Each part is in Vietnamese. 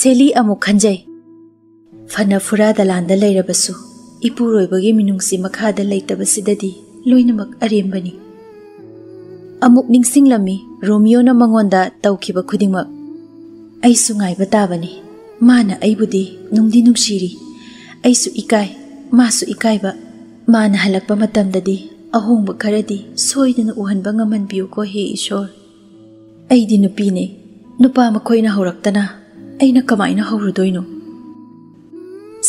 ꯁꯦꯂꯤ ꯑꯃꯨꯛ ꯈꯟꯖꯩ ꯐꯅ ꯐꯨꯔꯥ ꯗꯂꯥꯟꯗ ꯂꯩꯔꯕꯁꯨ ꯏꯄꯨꯔꯣꯏꯕꯒꯤ ꯃꯤꯅꯨꯡꯁꯤ ꯃꯈꯥꯗ ꯂꯩꯇꯕꯁꯤꯗꯗꯤ ꯂꯣꯏꯅꯃꯛ ꯑꯔꯦꯝꯕꯅꯤ ꯑꯃꯨꯛ ꯅꯤꯡꯁꯤꯡꯂꯝꯃꯤ ꯔꯣꯃꯤꯌꯣꯅ ꯃꯉꯣꯟꯗ ꯇꯧꯈꯤꯕ ꯈꯨꯗꯤꯡꯃꯛ ꯑꯩꯁꯨ ꯉꯥꯏꯕ ꯇꯥꯕꯅꯤ ꯃꯥꯅ ꯑꯩꯕꯨꯗꯤ ꯅꯨꯡꯗꯤ ꯅꯨꯡꯁꯤꯔꯤ ꯑꯩꯁꯨ ꯏꯀꯥꯏ ꯃꯥꯁꯨ ꯏꯀꯥꯏꯕ ꯃꯥꯅ ꯍꯜꯂꯛꯄ ꯃꯇꯝꯗꯗꯤ ꯑꯍꯣꯡꯕ ꯈꯔꯗꯤ ꯁꯣꯏꯗꯅ ꯎꯍꯟꯕ ꯉꯝꯍꯟꯕꯤꯌꯨꯀꯣ ꯍꯦ ꯏꯁꯣꯔ ꯑꯩꯗꯤ ꯅꯨꯄꯤꯅꯤ ꯅꯨꯄꯥ ꯃꯈꯣꯏꯅ ꯍꯧꯔꯛꯇꯅ ꯑꯩꯅ ꯀꯃꯥꯏꯅ ꯍꯧꯔꯨꯗꯣꯏꯅꯣ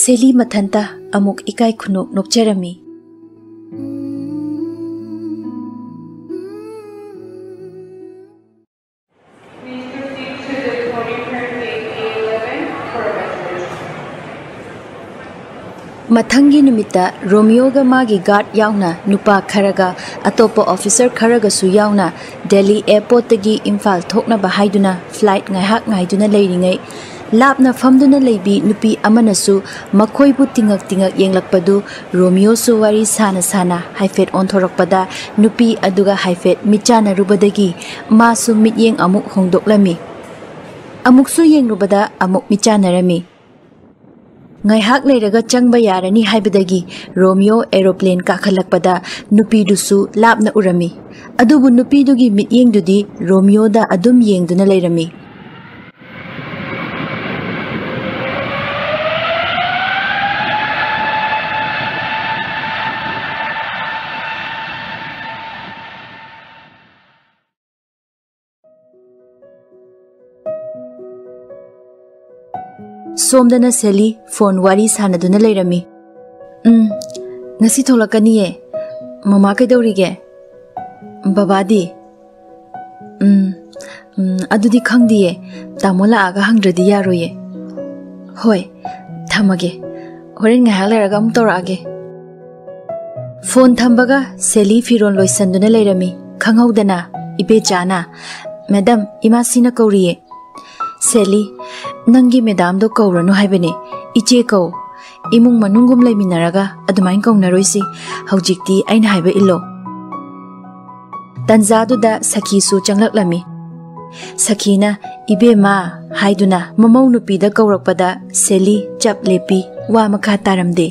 ꯁꯦꯂꯤ ꯃꯊꯟꯇ ꯑꯃꯨꯛ ꯏꯀꯥꯏ ꯈꯨꯅꯣꯛ ꯅꯣꯛꯆꯔꯝꯃꯤ ꯃꯊꯪꯒꯤ ꯅꯨꯃꯤꯠꯇ ꯔꯣꯃꯤꯌꯣꯒ ꯃꯥꯒꯤ ꯒꯥꯔꯗ ꯌꯥꯎꯅ ꯅꯨꯄꯥ ꯈꯔꯒ ꯑꯇꯣꯞꯄ ꯑꯣꯐꯤꯁꯔ ꯈꯔꯒꯁꯨ ꯌꯥꯎꯅ Delhi airport tagi Imphal thokna ba haiduna, flight ngai hak ngai duna leiringai lapna famduna leibi nupi amana su makhoi bu tingak tingak yenglakpadu, Romeo su wari sana sana, haifet onthorakpada nupi aduga haifet michana rubadagi. Ma su mityeng amuk hongdoklami. Amuk su yengrubada amuk michanarami ꯉꯥꯏꯍꯥꯛ ꯂꯩꯔꯒ ꯆꯪꯕ ꯌꯥꯔꯅꯤ ꯍꯥꯏꯕꯗꯒꯤ ꯔꯣꯃꯤꯌꯣ ꯑꯦꯔꯣꯄ꯭ꯂꯦꯟ ꯀꯥꯈꯠꯂꯛꯄꯗ ꯅꯨꯄꯤꯗꯨꯁꯨ ꯂꯥꯞꯅ ꯎꯔꯝꯃꯤ ꯑꯗꯨꯕꯨ ꯅꯨꯄꯤꯗꯨꯒꯤ ꯃꯤꯠꯌꯦꯡꯗꯨꯗꯤ ꯔꯣꯃꯤꯌꯣꯗ ꯑꯗꯨꯝ ꯌꯦꯡꯗꯨꯅ ꯂꯩꯔꯝꯃꯤ ꯁꯣꯝꯗꯅ ꯁꯦꯂꯤ ꯐꯣꯟ ꯋꯥꯔꯤ ꯁꯥꯟꯅꯗꯨꯅ ꯂꯩꯔꯝꯃꯤ ꯎꯝ ꯉꯁꯤ ꯊꯣꯛꯂꯛꯀꯅꯤꯌꯦ ꯃꯃꯥ ꯀꯩꯗꯧꯔꯤꯒꯦ ꯕꯕꯥꯗꯤ ꯎꯝ ꯎꯝ ꯑꯗꯨꯗꯤ ꯈꯪꯗꯤꯌꯦ ꯇꯥꯃꯣ ꯂꯥꯛꯑꯒ ꯍꯪꯗ꯭ꯔꯗꯤ ꯌꯥꯔꯣꯏꯌꯦ ꯍꯣꯏ ꯊꯝꯃꯒꯦ ꯍꯣꯔꯦꯟ ꯉꯥꯏꯍꯥꯛ ꯂꯩꯔꯒ ꯑꯃꯨꯛ ꯇꯧꯔꯛꯑꯒꯦ ꯐꯣꯟ ꯊꯝꯕꯒ ꯁꯦꯂꯤ ꯐꯤꯔꯣꯜ ꯂꯣꯏꯁꯟꯗꯨꯅ ꯂꯩꯔꯝꯃꯤ ꯈꯪꯍꯧꯗꯅ ꯏꯕꯦꯆꯥꯅ ꯃꯦꯗꯝ ꯏꯃꯥꯁꯤꯅ ꯀꯧꯔꯤꯌꯦ ꯁꯦꯂꯤ ನಂಗೆ ಮೇಡಾಮ್ದು ಕೌರನು ಹಾಯ್ಬನೆ ಇಚೆ ಕೌ ಇಮುಂಗ್ ಮನುಂಗುಮ್ ಲೈಮಿನರಗ ಅದುಮೈನ್ ಕೌನರೋಯ್ಸಿ ಹೌಜಿಕ್ತಿ ಐನ ಹಾಯ್ಬ ಇಲ್ಲೋ ತನ್ಜಾದುದ ಸಖಿಸು ಚಂಗ್ಲಕ್ಲಮಿ ಸಖಿನ ಇಬೇಮಾ ಹಾಯ್ದುನ ಮಮೌ ನುಪಿದ ಕೌರಕ್ಪದ ಸೆಲಿ ಚಪ್ ಲೇಪಿ ವಾ ಮಖಾ ತಾರಮ್ದೆ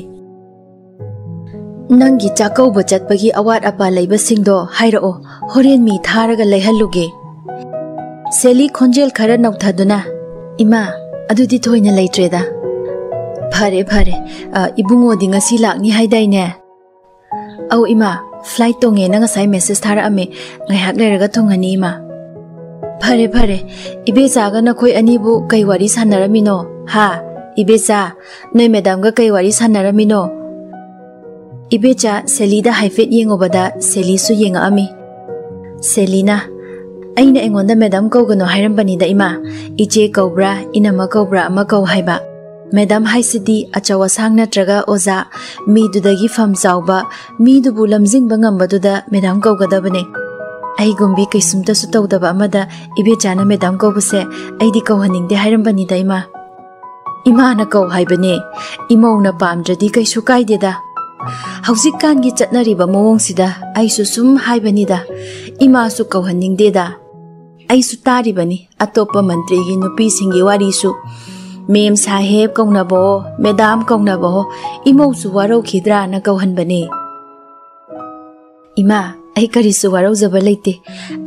ನಂಗಿ ಚಾಕೌಬ ಚತ್ಪಗಿ ಅವಾಟ್ ಅಪ ಲೈಬಸಿಂಗ್ದೋ ಹಾಯ್ರኦ ಹೊರೇನ್ ಮಿ ಥಾರಗ ಲೈಹಲ್ಲುಗೆ ಸೆಲಿ ಖೊಂಜೇಲ್ ಖರ ನೌಥಾದುನ ಇಮಾ ꯑꯗꯨꯗꯤ ꯊꯣꯏꯅ ꯂꯩꯇ꯭ꯔꯦꯗ ꯐꯔꯦ ꯐꯔꯦ ꯏꯕꯨꯡꯉꯣꯗꯤ ꯉꯁꯤ ꯂꯥꯛꯅꯤ ꯍꯥꯏꯗꯥꯏꯅꯦ ꯑꯧ ꯏꯃꯥ ꯐ꯭ꯂꯥꯏꯠ ꯇꯣꯡꯉꯦꯅ ꯉꯁꯥꯏ ꯃꯦꯁꯦꯖ ꯊꯥꯔꯛꯑꯝꯃꯦ ꯉꯥꯏꯍꯥꯛ ꯂꯩꯔꯒ ꯊꯨꯡꯉꯅꯤ ꯏꯃꯥ ꯐꯔꯦ ꯐꯔꯦ ꯏꯕꯦꯆꯥꯒ ꯅꯈꯣꯏ ꯑꯅꯤꯕꯨ ꯀꯩ ꯋꯥꯔꯤ ꯁꯥꯟꯅꯔꯝꯃꯤꯅꯣ ꯍꯥ ꯏꯕꯦꯆꯥ ꯅꯣꯏ ꯃꯦꯗꯥꯝꯒ ꯀꯩ ꯋꯥꯔꯤ ꯁꯥꯟꯅꯔꯝꯃꯤꯅꯣ ꯏꯕꯦꯆꯥ ꯁꯦꯂꯤꯗ ꯍꯥꯏꯐꯦꯠ ꯌꯦꯡꯉꯨꯕꯗ ꯁꯦꯂꯤꯁꯨ ꯌꯦꯡꯉꯛꯑꯝꯃꯤ ꯁꯦꯂꯤꯅ ꯑꯩꯅ ꯑꯩꯉꯣꯟꯗ ꯃꯦꯗꯥꯝ ꯀꯧꯒꯅꯣ ꯍꯥꯏꯔꯝꯕꯅꯤꯗ ꯏꯃꯥ ꯏꯆꯦ ꯀꯧꯕ꯭ꯔꯥ ꯏꯅꯝꯃ ꯀꯧꯕ꯭ꯔꯥ ꯑꯃ ꯀꯧ ꯍꯥꯏꯕ ꯃꯦꯗꯥꯝ ꯍꯥꯏꯁꯤꯗꯤ ꯑꯆꯧ ꯑꯁꯥꯡ ꯅꯠꯇ꯭ꯔꯒ ꯑꯣꯖꯥ ꯃꯤꯗꯨꯗꯒꯤ ꯐꯝ ꯆꯥꯎꯕ ꯃꯤꯗꯨꯕꯨ ꯂꯝꯖꯤꯡꯕ ꯉꯝꯕꯗꯨꯗ ꯃꯦꯗꯥꯝ ꯀꯧꯒꯗꯕꯅꯦ ꯑꯩꯒꯨꯝꯕꯤ ꯀꯩꯁꯨꯝꯇꯁꯨ ꯇꯧꯗꯕ ꯑꯃꯗ ꯏꯕꯦꯆꯥꯅ ꯃꯦꯗꯥꯝ ꯀꯧꯕꯁꯦ ꯑꯩꯗꯤ ꯀꯧꯍꯟꯅꯤꯡꯗꯦ ꯍꯥꯏꯔꯝꯕꯅꯤꯗ ꯏꯃꯥ ꯏꯃꯥꯅ ꯀꯧ ꯍꯥꯏꯕꯅꯦ ꯏꯃꯧꯅ ꯄꯥꯝꯗ꯭ꯔꯗꯤ ꯀꯩꯁꯨ ꯀꯥꯏꯗꯦꯗ ꯍꯧꯖꯤꯛꯀꯥꯟꯒꯤ ꯆꯠꯅꯔꯤꯕ ꯃꯑꯣꯡꯁꯤꯗ ꯑꯩꯁꯨ ꯁꯨꯝ ꯍꯥꯏꯕꯅꯤꯗ ꯏꯃꯥꯁꯨ ꯀꯧꯍꯟꯅꯤꯡꯗꯦꯗ ꯑꯩꯁꯨ ꯇꯥꯔꯤꯕꯅꯤ ꯑꯇꯣꯞꯄ ꯃꯟꯇ꯭ꯔꯤꯒꯤ ꯅꯨꯄꯤꯁꯤꯡꯒꯤ ꯋꯥꯔꯤꯁꯨ ꯃꯦꯝ ꯁꯥꯍꯦꯕ ꯀꯧꯅꯕꯣ ꯃꯦꯗꯥꯝ ꯀꯧꯅꯕꯣ ꯏꯃꯧꯁꯨ ꯋꯥꯔꯧꯈꯤꯗ꯭ꯔꯥꯅ ꯀꯧꯍꯟꯕꯅꯦ ꯏꯃꯥ ꯑꯩ ꯀꯔꯤꯁꯨ ꯋꯥꯔꯧꯖꯕ ꯂꯩꯇꯦ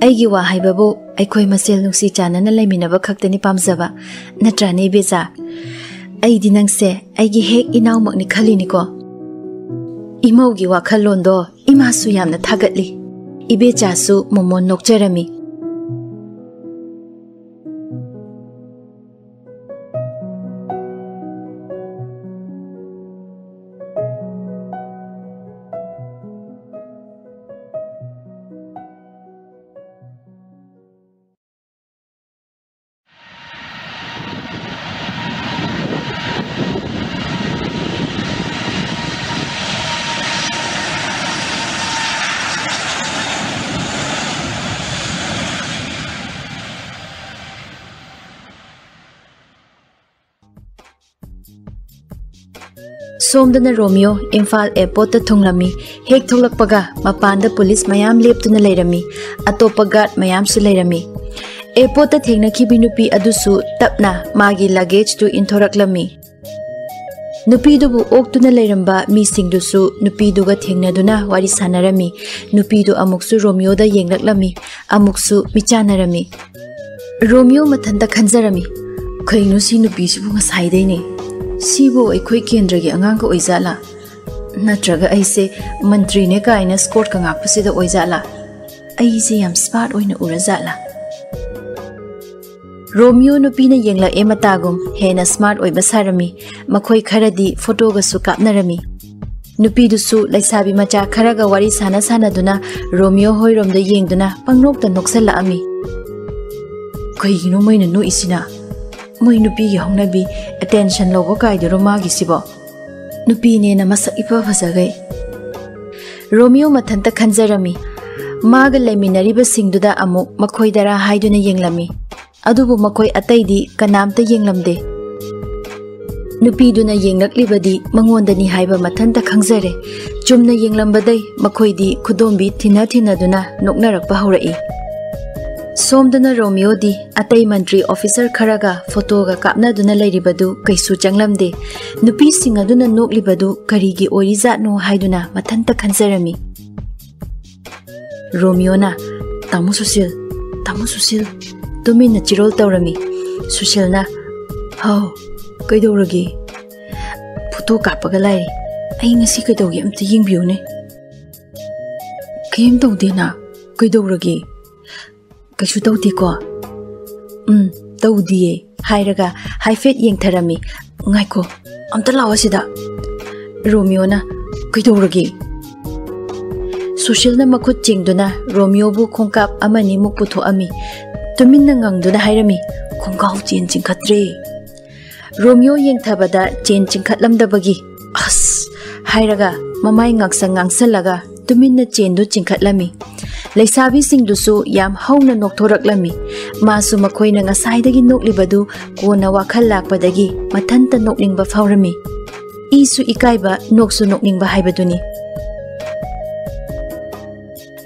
ꯑꯩꯒꯤ ꯋꯥ ꯍꯥꯏꯕꯕꯨ ꯑꯩꯈꯣꯏ ꯃꯁꯦꯜ ꯅꯨꯡꯁꯤ ꯆꯥꯟꯅꯅ ꯂꯩꯃꯤꯟꯅꯕ ꯈꯛꯇꯅꯤ ꯄꯥꯝꯖꯕ ꯅꯠꯇ꯭ꯔꯥꯅꯦ ꯏꯕꯦꯆꯥ ꯑꯩꯗꯤ ꯅꯪꯁꯦ ꯑꯩꯒꯤ ꯍꯦꯛ ꯏꯅꯥꯎꯃꯛꯅꯤ ꯈꯜꯂꯤꯅꯤꯀꯣ ꯏꯃꯧꯒꯤ ꯋꯥꯈꯜꯂꯣꯟꯗꯣ ꯏꯃꯥꯁꯨ ꯌꯥꯝꯅ ꯊꯥꯒꯠꯂꯤ ꯏꯕꯦꯆꯥꯁꯨ ꯃꯣꯃꯣꯟ ꯅꯣꯛꯆꯔꯝꯃꯤ सोमदन रोमियो इम्फाल एयरपोर्ट थोलमी हेक थोलप मपान पुलिस मैं लेपन लेरमी अतोप से लेरमी एयरपोर्ट थेनखी नुपी तपना मागी लगेज तो इंथोरमी ओक्तना सानरमी रोमियोद येलमी रोमियो मथन खजरमी खैनुसी नुपीसी sibo akhoi kendra gi angang ko oizala natraga aise mantri ne ka ina score ka ngak pasi da oizala aise yam smart oina urazala Romeo nupina yengla ematagum hena smart oiba sarami makhoi kharadi photo ga su kapnarami nupi du su laisabi macha kharaga wari sana sana duna Romeo hoi hoirom da yengduna pangnok ta noksala ami. Kai gino mai na no isina moi nupi gi hongna bi attention lo go kai de roma gi sibo nupi ne na masa ipa phasa gai romeo mathanta khanjarami maga laiminari ba singduda amu makoi dara haiduna yenglami adubu makoi atai di kanamta yenglamde ꯅꯨꯄꯤꯗꯨꯅ ꯌꯦꯡꯂꯛꯂꯤꯕꯗꯤ ꯃꯉꯣꯟꯗꯅꯤ ꯍꯥꯏꯕ ꯃꯊꯟꯇ ꯈꯪꯖꯔꯦ ꯆꯨꯝꯅ đứa na ꯈꯨꯗꯣꯝꯕꯤ ꯊꯤꯅ rập ꯅꯣꯛꯅꯔꯛꯄ rồi ꯁꯣꯝꯗꯅ ꯔꯣꯃꯤꯌꯣꯗꯤ ꯑꯇꯩ ꯃꯟꯇ꯭ꯔꯤ ꯑꯣꯐꯤꯁꯔ ꯈꯔꯒ ꯐꯣꯇꯣꯒ ꯀꯥꯞꯅꯗꯨꯅ ꯂꯩꯔꯤꯕꯗꯨ ꯀꯩꯁꯨ ꯆꯪꯂꯝꯗꯦ ꯅꯨꯄꯤꯁꯤꯡ ꯑꯗꯨꯅ ꯅꯣꯛꯂꯤꯕꯗꯨ ꯀꯔꯤꯒꯤ ꯑꯣꯏꯔꯤꯖꯥꯠꯅꯣ ꯍꯥꯏꯗꯨꯅ ꯃꯊꯟꯇ ꯈꯟꯖꯔꯝꯃꯤ ꯔꯣꯃꯤꯌꯣꯅ ꯇꯥꯃꯣ ꯁꯨꯁꯤꯜ ꯇꯥꯃꯣ ꯁꯨꯁꯤꯜ ꯇꯨꯃꯤꯟꯅ ꯆꯤꯔꯣꯜ ꯇꯧꯔꯝꯃꯤ ꯁꯨꯁꯤꯜꯅ ꯍꯥꯎ ꯀꯩꯗꯧꯔꯒꯦ ꯐꯣꯇꯣ ꯀꯥꯞꯄꯒ ꯂꯥꯏꯔꯤ ꯑꯩ ꯉꯁꯤ ꯀꯩꯗꯧꯒꯦ ꯑꯝꯇ ꯌꯦꯡꯕꯤꯌꯨꯅꯦ ꯀꯩꯝ ꯇꯧꯗꯦꯅ ꯀꯩꯗꯧꯔꯒꯦ ꯀꯩꯁꯨ ꯇꯧꯗꯦꯀꯣ ꯎꯝ ꯇꯧꯗꯤꯌꯦ ꯍꯥꯏꯔꯒ ꯍꯥꯏꯐꯦꯠ ꯌꯦꯡꯊꯔꯝꯃꯤ ꯉꯥꯏꯈꯣ ꯑꯝꯇ ꯂꯥꯛꯑꯣ ꯁꯤꯗ ꯔꯣꯃꯤꯌꯣꯅ ꯀꯩꯗꯧꯔꯒꯦ ꯁꯨꯁꯤꯜꯅ ꯃꯈꯨꯠ ꯆꯤꯡꯗꯨꯅ ꯔꯣꯃꯤꯌꯣꯕꯨ ꯈꯣꯡꯀꯥꯞ ꯑꯃꯅꯤꯃꯨꯛ ꯄꯨꯊꯣꯛꯑꯝꯃꯤ ꯇꯨꯃꯤꯟꯅ ꯉꯪꯗꯨꯅ ꯍꯥꯏꯔꯝꯃꯤ ꯈꯣꯡꯒꯥꯎ ꯆꯦꯟ ꯆꯤꯡꯈꯠꯇ꯭ꯔꯦ ꯔꯣꯃꯤꯌꯣ ꯌꯦꯡꯊꯕꯗ ꯆꯦꯟ ꯆꯤꯡꯈꯠꯂꯝꯗꯕꯒꯤ ꯑꯁ ꯍꯥꯏꯔꯒ ꯃꯃꯥꯏ ꯉꯥꯛꯁꯪ ꯉꯥꯡꯁꯜꯂꯒ ꯇꯨꯃꯤꯟꯅ ꯆꯦꯟꯗꯨ ꯆꯤꯡꯈꯠꯂꯝꯃꯤ ꯂꯩꯁꯥꯕꯤꯁꯤꯡꯗꯨꯁꯨ ꯌꯥꯝ ꯍꯧꯅ ꯅꯣꯛꯊꯣꯔꯛꯂꯝꯃꯤ ꯃꯥꯁꯨ ꯃꯈꯣꯏꯅ ꯉꯁꯥꯏꯗꯒꯤ ꯅꯣꯛꯂꯤꯕꯗꯨ ꯀꯣꯟꯅ ꯋꯥꯈꯜ ꯂꯥꯛꯄꯗꯒꯤ ꯃꯊꯟꯇ ꯅꯣꯛꯅꯤꯡꯕ ꯐꯥꯎꯔꯝꯃꯤ ꯏꯁꯨ ꯏꯀꯥꯏꯕ ꯅꯣꯛꯁꯨ ꯅꯣꯛꯅꯤꯡꯕ ꯍꯥꯏꯕꯗꯨꯅꯤ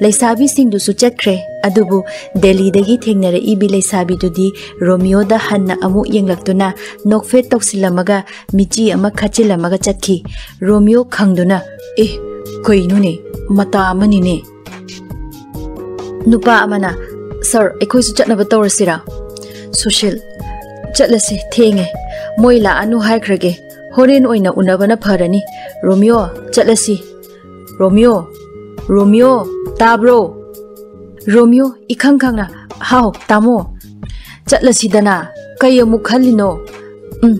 ꯂꯩꯁꯥꯕꯤꯁꯤꯡꯗꯨꯁꯨ ꯆꯠꯈ꯭ꯔꯦ ꯑꯗꯨꯕꯨ ꯗꯦꯜꯂꯤꯗꯒꯤ ꯊꯦꯡꯅꯔꯛꯏꯕꯤ ꯂꯩꯁꯥꯕꯤꯗꯨꯗꯤ ꯔꯣꯃꯤꯌꯣꯗ ꯍꯟꯅ ꯑꯃꯨꯛ ꯌꯦꯡꯂꯛꯇꯨꯅ ꯅꯣꯛꯐꯦꯠ ꯇꯧꯁꯤꯜꯂꯝꯃꯒ ꯃꯤꯆꯤ ꯑꯃ ꯈꯠꯆꯤꯜꯂꯝꯃꯒ ꯆꯠꯈꯤ ꯔꯣꯃꯤꯌꯣ ꯈꯪꯗꯨꯅ ꯑꯦ ꯀꯩꯅꯣꯅꯦ ꯃꯇꯥ ꯑꯃꯅꯤꯅꯦ नुपा अमना सर एकोई सु चटना बताओ रसिरा सुशील चटलसे थेंगे मोइला अनु हाय क्रगे होरेन ओइना उनबना फरनी रोमियो चटलसी रोमियो रोमियो ताब्रो रोमियो इखंग खंगना हाओ तामो चलसीदना कई अमुख खलिनो ꯎꯝ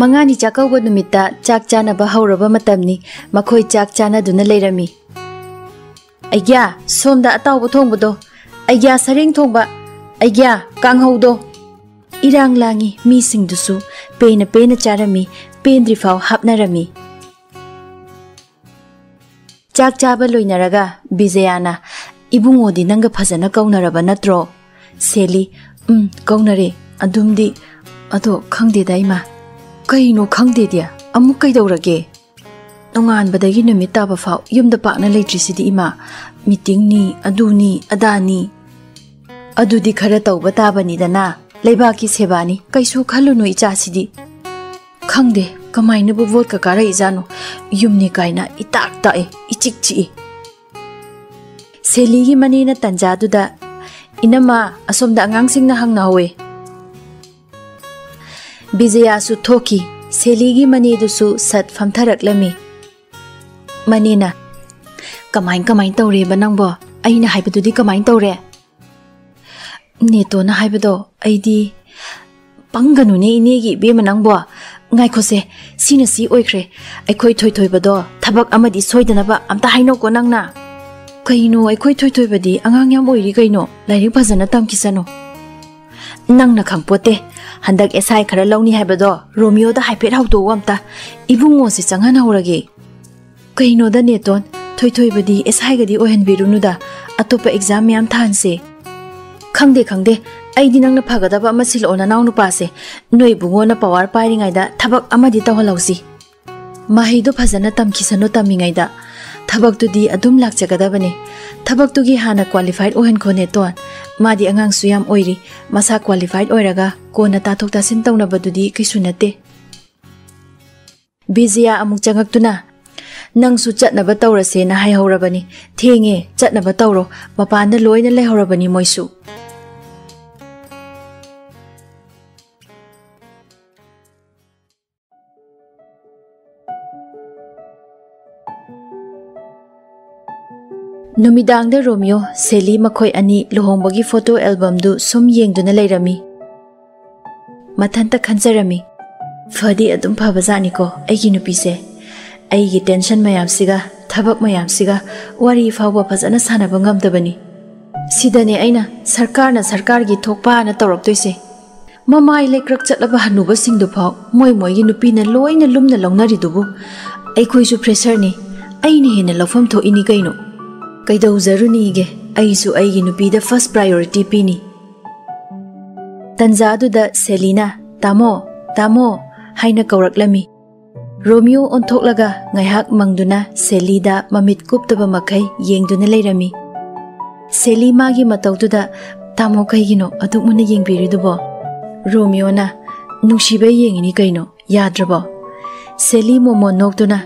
ꯃꯉꯥꯅꯤ ꯆꯥꯛꯀꯧꯕ ꯅꯨꯃꯤꯠꯇ ꯆꯥꯛ ꯆꯥꯅꯕ ꯍꯧꯔꯕ ꯃꯇꯝꯅꯤ ꯃꯈꯣꯏ ꯆꯥꯛ ꯆꯥꯅꯗꯨꯅ ꯂꯩꯔꯝꯃꯤ ꯑꯩꯒ꯭ꯌꯥ ꯁꯣꯝꯗ ꯑꯇꯥꯎꯕ ꯊꯣꯡꯕꯗꯣ ꯑꯩꯒ꯭ꯌꯥ ꯁꯔꯦꯡ ꯊꯣꯡꯕ ꯑꯩꯒ꯭ꯌꯥ ꯀꯥꯡꯍꯧꯗꯣ ꯏꯔꯥꯡ ꯂꯥꯡꯉꯤ ꯃꯤꯁꯤꯡꯗꯨꯁꯨ ꯄꯦꯅ ꯄꯦꯅ ꯆꯥꯔꯝꯃꯤ ꯄꯦꯟꯗ꯭ꯔꯤꯐꯥꯎ ꯍꯥꯞꯅꯔꯝꯃꯤ ꯆꯥꯛ ꯆꯥꯕ ꯂꯣꯏꯅꯔꯒ ꯕꯤꯖꯌꯥꯅ ꯏꯕꯨꯡꯉꯣꯗꯤ ꯅꯪꯒ ꯐꯖꯅ ꯀꯧꯅꯔꯕ ꯅꯠꯇ꯭ꯔꯣ ꯁꯦꯂꯤ ꯎꯝ ꯀꯧꯅꯔꯦ ꯑꯗꯨꯝꯗꯤ ꯑꯗꯣ ꯈꯪꯗꯦꯗ ꯏꯃꯥ ꯀꯩꯅꯣ ꯈꯪꯗꯦꯗꯤ ꯑꯃꯨꯛ ꯀꯩꯗꯧꯔꯒꯦ ꯅꯣꯡꯉꯥꯟꯕꯗꯒꯤ ꯅꯨꯃꯤꯠ ꯇꯥꯕ ꯐꯥꯎ ꯌꯨꯝꯗ ꯄꯥꯛꯅ ꯂꯩꯇ꯭ꯔꯤꯁꯤꯗꯤ ꯏꯃꯥ ꯃꯤꯇꯤꯡꯅꯤ ꯑꯗꯨꯅꯤ ꯑꯗꯥꯅꯤ ꯑꯗꯨꯗꯤ ꯈꯔ ꯇꯧꯕ ꯇꯥꯕꯅꯤꯗꯅ ꯂꯩꯕꯥꯛꯀꯤ ꯁꯦꯕꯥꯅꯤ ꯀꯩꯁꯨ ꯈꯜꯂꯨꯅꯨ ꯏꯆꯥꯁꯤꯗꯤ ꯈꯪꯗꯦ ꯀꯃꯥꯏꯅꯕꯨ ꯚꯣꯠꯀ ꯀꯥꯔꯛꯏꯖꯥꯠꯅꯣ ꯌꯨꯝꯅꯤ ꯀꯥꯏꯅ ꯏꯇꯥꯛ ꯇꯥꯛꯑꯦ ꯏꯆꯤꯛ ꯆꯤꯛꯏ ꯁꯦꯂꯤꯒꯤ ꯃꯅꯦꯅ ꯇꯟꯖꯥꯗꯨꯗ ꯏꯅꯝꯃ ꯑꯁꯣꯝꯗ ꯑꯉꯥꯡꯁꯤꯡꯅ ꯍꯪꯅꯍꯧꯋꯦ ꯕꯤꯖꯌꯥꯁꯨ ꯊꯣꯛꯈꯤ ꯁꯦꯂꯤꯒꯤ ꯃꯅꯦꯗꯨꯁꯨ ꯁꯠ ꯐꯝꯊꯔꯛꯂꯝꯃꯤ ꯃꯅꯦꯅ ꯀꯃꯥꯏ ꯀꯃꯥꯏ ꯇꯧꯔꯦꯕ ꯅꯪꯕꯣ ꯑꯩꯅ ꯍꯥꯏꯕꯗꯨꯗꯤ ꯀꯃꯥꯏ ꯇꯧꯔꯦ ꯅꯦꯇꯣꯅ ꯍꯥꯏꯕꯗꯣ ꯑꯩꯗꯤ ꯄꯪꯒꯅꯨꯅꯦ ꯏꯅꯦꯒꯤ ꯏꯕꯦꯝꯃ ꯅꯪꯕꯣ ꯉꯥꯏꯈꯣꯁꯦ ꯁꯤꯅ ꯁꯤ ꯑꯣꯏꯈ꯭ꯔꯦ ꯑꯩꯈꯣꯏ ꯊꯣꯏꯊꯣꯏꯕꯗꯣ ꯊꯕꯛ ꯑꯃꯗꯤ ꯁꯣꯏꯗꯅꯕ ꯑꯝꯇ ꯍꯥꯏꯅꯧꯀꯣ ꯅꯪꯅ ꯀꯩꯅꯣ ꯑꯩꯈꯣꯏ ꯊꯣꯏꯊꯣꯏꯕꯗꯤ ꯑꯉꯥꯡ ꯌꯥꯝ ꯑꯣꯏꯔꯤ ꯀꯩꯅꯣ ꯂꯥꯏꯔꯤꯛ ꯐꯖꯅ ꯇꯝꯈꯤꯁꯅꯨ nang na khang pote handak esai khara launi haiba do romeo da haipet hau do amta ibungo si changa na urage kaino da ne ton thoi thoi badi esai gadi ohen birunu da atopa exam yam than se khangde khangde ai di nang na phagada ba masil ona naw nu pa se noi bungo na power pairing aida thabak amadi ta holausi mahi do phajana tamki sano tamingai da thabak tu di adum lak chagada bane thabak tu gi hana qualified ohen khone ton ꯃꯥꯗꯤ ꯑꯉꯥꯡꯁꯨ ꯌꯥꯝ ꯑꯣꯏꯔꯤ ꯃꯁꯥ ꯀ꯭ꯋꯥꯂꯤꯐꯥꯏꯗ ꯑꯣꯏꯔꯒ ꯀꯣꯟꯅ ꯇꯥꯊꯣꯛ ꯇꯥꯁꯤꯟ ꯇꯧꯅꯕꯗꯨꯗꯤ ꯀꯩꯁꯨ ꯅꯠꯇꯦ ꯕꯤꯖꯤꯌꯥ ꯑꯃꯨꯛ ꯆꯪꯉꯛꯇꯨꯅ ꯅꯪꯁꯨ ꯆꯠꯅꯕ ꯇꯧꯔꯁꯦꯅ ꯍꯥꯏꯍꯧꯔꯕꯅꯤ ꯊꯦꯡꯉꯦ ꯆꯠꯅꯕ ꯇꯧꯔꯣ ꯃꯄꯥꯟꯗ ꯂꯣꯏꯅ ꯂꯩꯍꯧꯔꯕꯅꯤ ꯃꯣꯏꯁꯨ ꯅꯨꯃꯤꯗꯥꯡꯗ ꯔꯣꯃꯤꯌꯣ ꯁꯦꯂꯤ ꯃꯈꯣꯏ ꯑꯅꯤ ꯂꯨꯍꯣꯡꯕꯒꯤ ꯐꯣꯇꯣ ꯑꯦꯜꯕꯝꯗꯨ ꯁꯨꯝ ꯌꯦꯡꯗꯨꯅ ꯂꯩꯔꯝꯃꯤ ꯃꯊꯟꯇ ꯈꯟꯖꯔꯝꯃꯤ ꯐꯗꯤ ꯑꯗꯨꯝ ꯐꯕꯖꯥꯠꯅꯤꯀꯣ ꯑꯩꯒꯤ ꯅꯨꯄꯤꯁꯦ ꯑꯩꯒꯤ ꯇꯦꯟꯁꯟ ꯃꯌꯥꯝꯁꯤꯒ ꯊꯕꯛ ꯃꯌꯥꯝꯁꯤꯒ ꯋꯥꯔꯤ ꯐꯥꯎꯕ ꯐꯖꯅ ꯁꯥꯟꯅꯕ ꯉꯝꯗꯕꯅꯤ ꯁꯤꯗꯅꯦ ꯑꯩꯅ ꯁꯔꯀꯥꯔꯅ ꯁꯔꯀꯥꯔꯒꯤ ꯊꯣꯛꯄꯅ ꯇꯧꯔꯛꯇꯣꯏꯁꯦ ꯃꯃꯥꯏ ꯂꯩꯀ꯭ꯔꯛ ꯆꯠꯂꯕ ꯍꯟꯅꯨꯕꯁꯤꯡꯗꯨ ꯐꯥꯎ ꯃꯣꯏ ꯃꯣꯏꯒꯤ ꯅꯨꯄꯤꯅ ꯂꯣꯏꯅ ꯂꯨꯝꯅ ꯂꯧꯅꯔꯤꯗꯨꯕꯨ ꯑꯩꯈꯣꯏꯁꯨ ꯐ꯭ꯔꯦꯁꯔꯅꯤ ꯑꯩꯅ ꯍꯦꯟꯅ ꯂꯧꯐꯝ ꯊꯣꯛꯏꯅꯤ ꯀꯩꯅꯣ ꯀꯩꯗꯧꯖꯔꯨꯅꯤꯒꯦ ꯑꯩꯁꯨ ꯑꯩꯒꯤ ꯅꯨꯄꯤꯗ ꯐꯥꯔꯁ ꯄ꯭ꯔꯥꯏꯌꯣꯔꯤꯇꯤ ꯄꯤꯅꯤ ꯇꯟꯖꯥꯗꯨꯗ ꯁꯦꯂꯤꯅ ꯇꯥꯃꯣ ꯇꯥꯃꯣ ꯍꯥꯏꯅ ꯀꯧꯔꯛꯂꯝꯃꯤ ꯔꯣꯃꯤꯌꯣ ꯑꯣꯟꯊꯣꯛꯂꯒ ꯉꯥꯏꯍꯥꯛ ꯃꯪꯗꯨꯅ ꯁꯦꯂꯤꯗ ꯃꯃꯤꯠ ꯀꯨꯞꯇꯕ ꯃꯈꯩ ꯌꯦꯡꯗꯨꯅ ꯂꯩꯔꯝꯃꯤ ꯁꯦꯂꯤ ꯃꯥꯒꯤ ꯃꯇꯧꯗꯨꯗ ꯇꯥꯃꯣ ꯀꯩꯒꯤꯅꯣ ꯑꯗꯨꯛ ꯃꯨꯟꯅ ꯌꯦꯡꯕꯤꯔꯤꯗꯨꯕꯣ ꯔꯣꯃꯤꯌꯣꯅ ꯅꯨꯡꯁꯤꯕ ꯌꯦꯡꯉꯤꯅꯤ ꯀꯩꯅꯣ ꯌꯥꯗ꯭ꯔꯕꯣ ꯁꯦꯂꯤ ꯃꯣꯃꯣ ꯅꯣꯛꯇꯨꯅ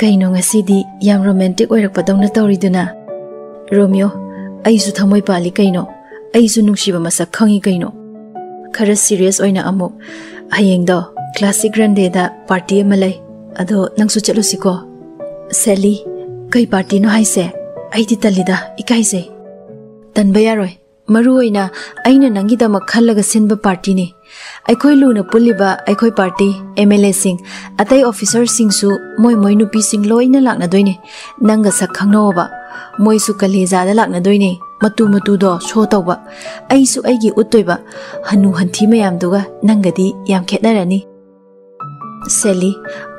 ꯀꯩꯅꯣ ꯉꯁꯤꯗꯤ ꯌꯥꯝ ꯔꯣꯃꯦꯟꯇꯤꯛ ꯑꯣꯏꯔꯛꯄꯗꯧꯅ ꯇꯧꯔꯤꯗꯨꯅ Romeo, ꯑꯩꯁꯨ ꯊꯃꯣꯏ ꯄꯥꯜꯂꯤ ꯀꯩꯅꯣ ꯑꯩꯁꯨ ꯅꯨꯡꯁꯤꯕ ꯃꯁꯛ ꯈꯪꯉꯤ ꯀꯩꯅꯣ ꯈꯔ ꯁꯤꯔꯤꯌꯁ ꯑꯣꯏꯅ ꯑꯃꯨꯛ ꯍꯌꯦꯡꯗꯣ ꯀ꯭ꯂꯥꯁꯤꯛ ꯔꯟꯗꯦꯗ ꯄꯥꯔꯇꯤ ꯑꯃ ꯂꯩ ꯑꯗꯣ ꯅꯪꯁꯨ ꯆꯠꯂꯨꯁꯤꯀꯣ ꯁꯦꯂꯤ ꯀꯩ ꯄꯥꯔꯇꯤꯅꯣ ꯍꯥꯏꯁꯦ ꯑꯩꯗꯤ ꯇꯜꯂꯤꯗ ꯏꯀꯥꯏꯖꯩ ꯇꯟꯕ ꯌꯥꯔꯣꯏ ꯃꯔꯨ ꯑꯣꯏꯅ ꯑꯩꯅ ꯅꯪꯒꯤꯗꯃꯛ ꯈꯜꯂꯒ ꯁꯤꯟꯕ ꯄꯥꯔꯇꯤꯅꯤ ꯑꯩꯈꯣꯏ ꯂꯨꯅ ꯄꯨꯜꯂꯤꯕ ꯑꯩꯈꯣꯏ ꯄꯥꯔꯇꯤ ꯑꯦꯝ ꯑꯦꯜ ꯑꯦꯁꯤꯡ ꯑꯇꯩ ꯑꯣꯐꯤꯁꯔꯁꯤꯡꯁꯨ ꯃꯣꯏ ꯃꯣꯏ ꯅꯨꯄꯤꯁꯤꯡ ꯂꯣꯏꯅ ꯂꯥꯛꯅꯗꯣꯏꯅꯤ ꯅꯪꯒ ꯁꯛ ꯈꯪꯅꯧꯕ ꯃꯣꯏꯁꯨ ꯀꯂꯦꯖꯥꯗ ꯂꯥꯛꯅꯗꯣꯏꯅꯦ ꯃꯇꯨ ꯃꯇꯨꯗꯣ ꯁꯣ ꯇꯧꯕ ꯑꯩꯁꯨ ꯑꯩꯒꯤ ꯎꯠꯇꯣꯏꯕ ꯍꯅꯨ ꯍꯟꯊꯤ ꯃꯌꯥꯝꯗꯨꯒ ꯅꯪꯒꯗꯤ ꯌꯥꯝ ꯈꯦꯠꯅꯔꯅꯤ ꯁꯦꯂꯤ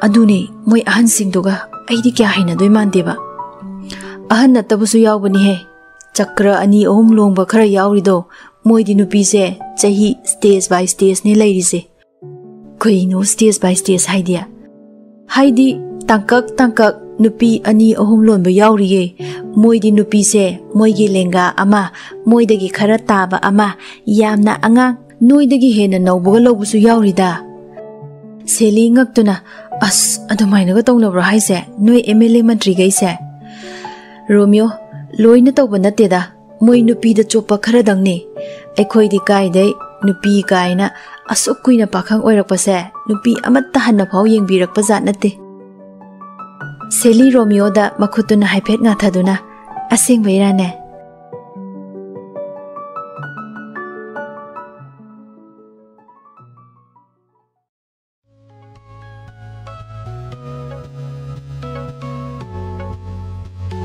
ꯑꯗꯨꯅꯦ ꯃꯣꯏ ꯑꯍꯟꯁꯤꯡꯗꯨꯒ ꯑꯩꯗꯤ ꯀꯌꯥ ꯍꯩꯅꯗꯣꯏ ꯃꯥꯟꯗꯦꯕ ꯑꯍꯟ ꯅꯠꯇꯕꯁꯨ ꯌꯥꯎꯕꯅꯤꯍꯦ ꯆꯀ꯭ꯔ ꯑꯅꯤ ꯑꯍꯨꯝ ꯂꯣꯡꯕ ꯈꯔ ꯌꯥꯎꯔꯤꯗꯣ ꯃꯣꯏꯗꯤ ꯅꯨꯄꯤꯁꯦ ꯆꯍꯤ ꯁ꯭ꯇꯦꯖ ꯕꯥꯏ ꯁ꯭ꯇꯦꯖꯅꯦ ꯂꯩꯔꯤꯁꯦ ꯀꯩꯅꯣ ꯁ꯭ꯇꯦꯖ ꯕꯥꯏ ꯁ꯭ꯇꯦꯖ ꯍꯥꯏꯗꯤ ꯍꯥꯏꯗꯤ ꯇꯥꯡꯀꯛ ꯇꯥꯡꯀꯛ nupi ani ahum lon ba yaw riye moi di nupi se, moi gi lenga ama, moi da gi khara ta ba ama yamna anga, noi da gi hena nau bu lo bu su yaw ri da seli ngak tu na, as adumai na ga tong na bro hai se, noi mla mantri gai se. Romeo, loi na tau ba na te da, moi nupi da chopa khara dang ne ai khoi di kai dai nupi kai na asok kuina pakhang oirak pa se, nupi amat ta han na phau yeng bi rak pa jat na te. ꯐꯥꯎ ꯌꯦꯡꯕꯤꯔꯛꯄ ꯖꯥꯠ ꯅꯠꯇꯦ ꯁꯦꯂꯤ ꯔꯣꯃꯤꯌꯣꯗ ꯃꯈꯨꯠꯇꯨꯅ ꯍꯥꯏꯐꯦꯠ ꯉꯥꯊꯗꯨꯅ ꯑꯁꯦꯡꯕꯩꯔꯥꯅꯦ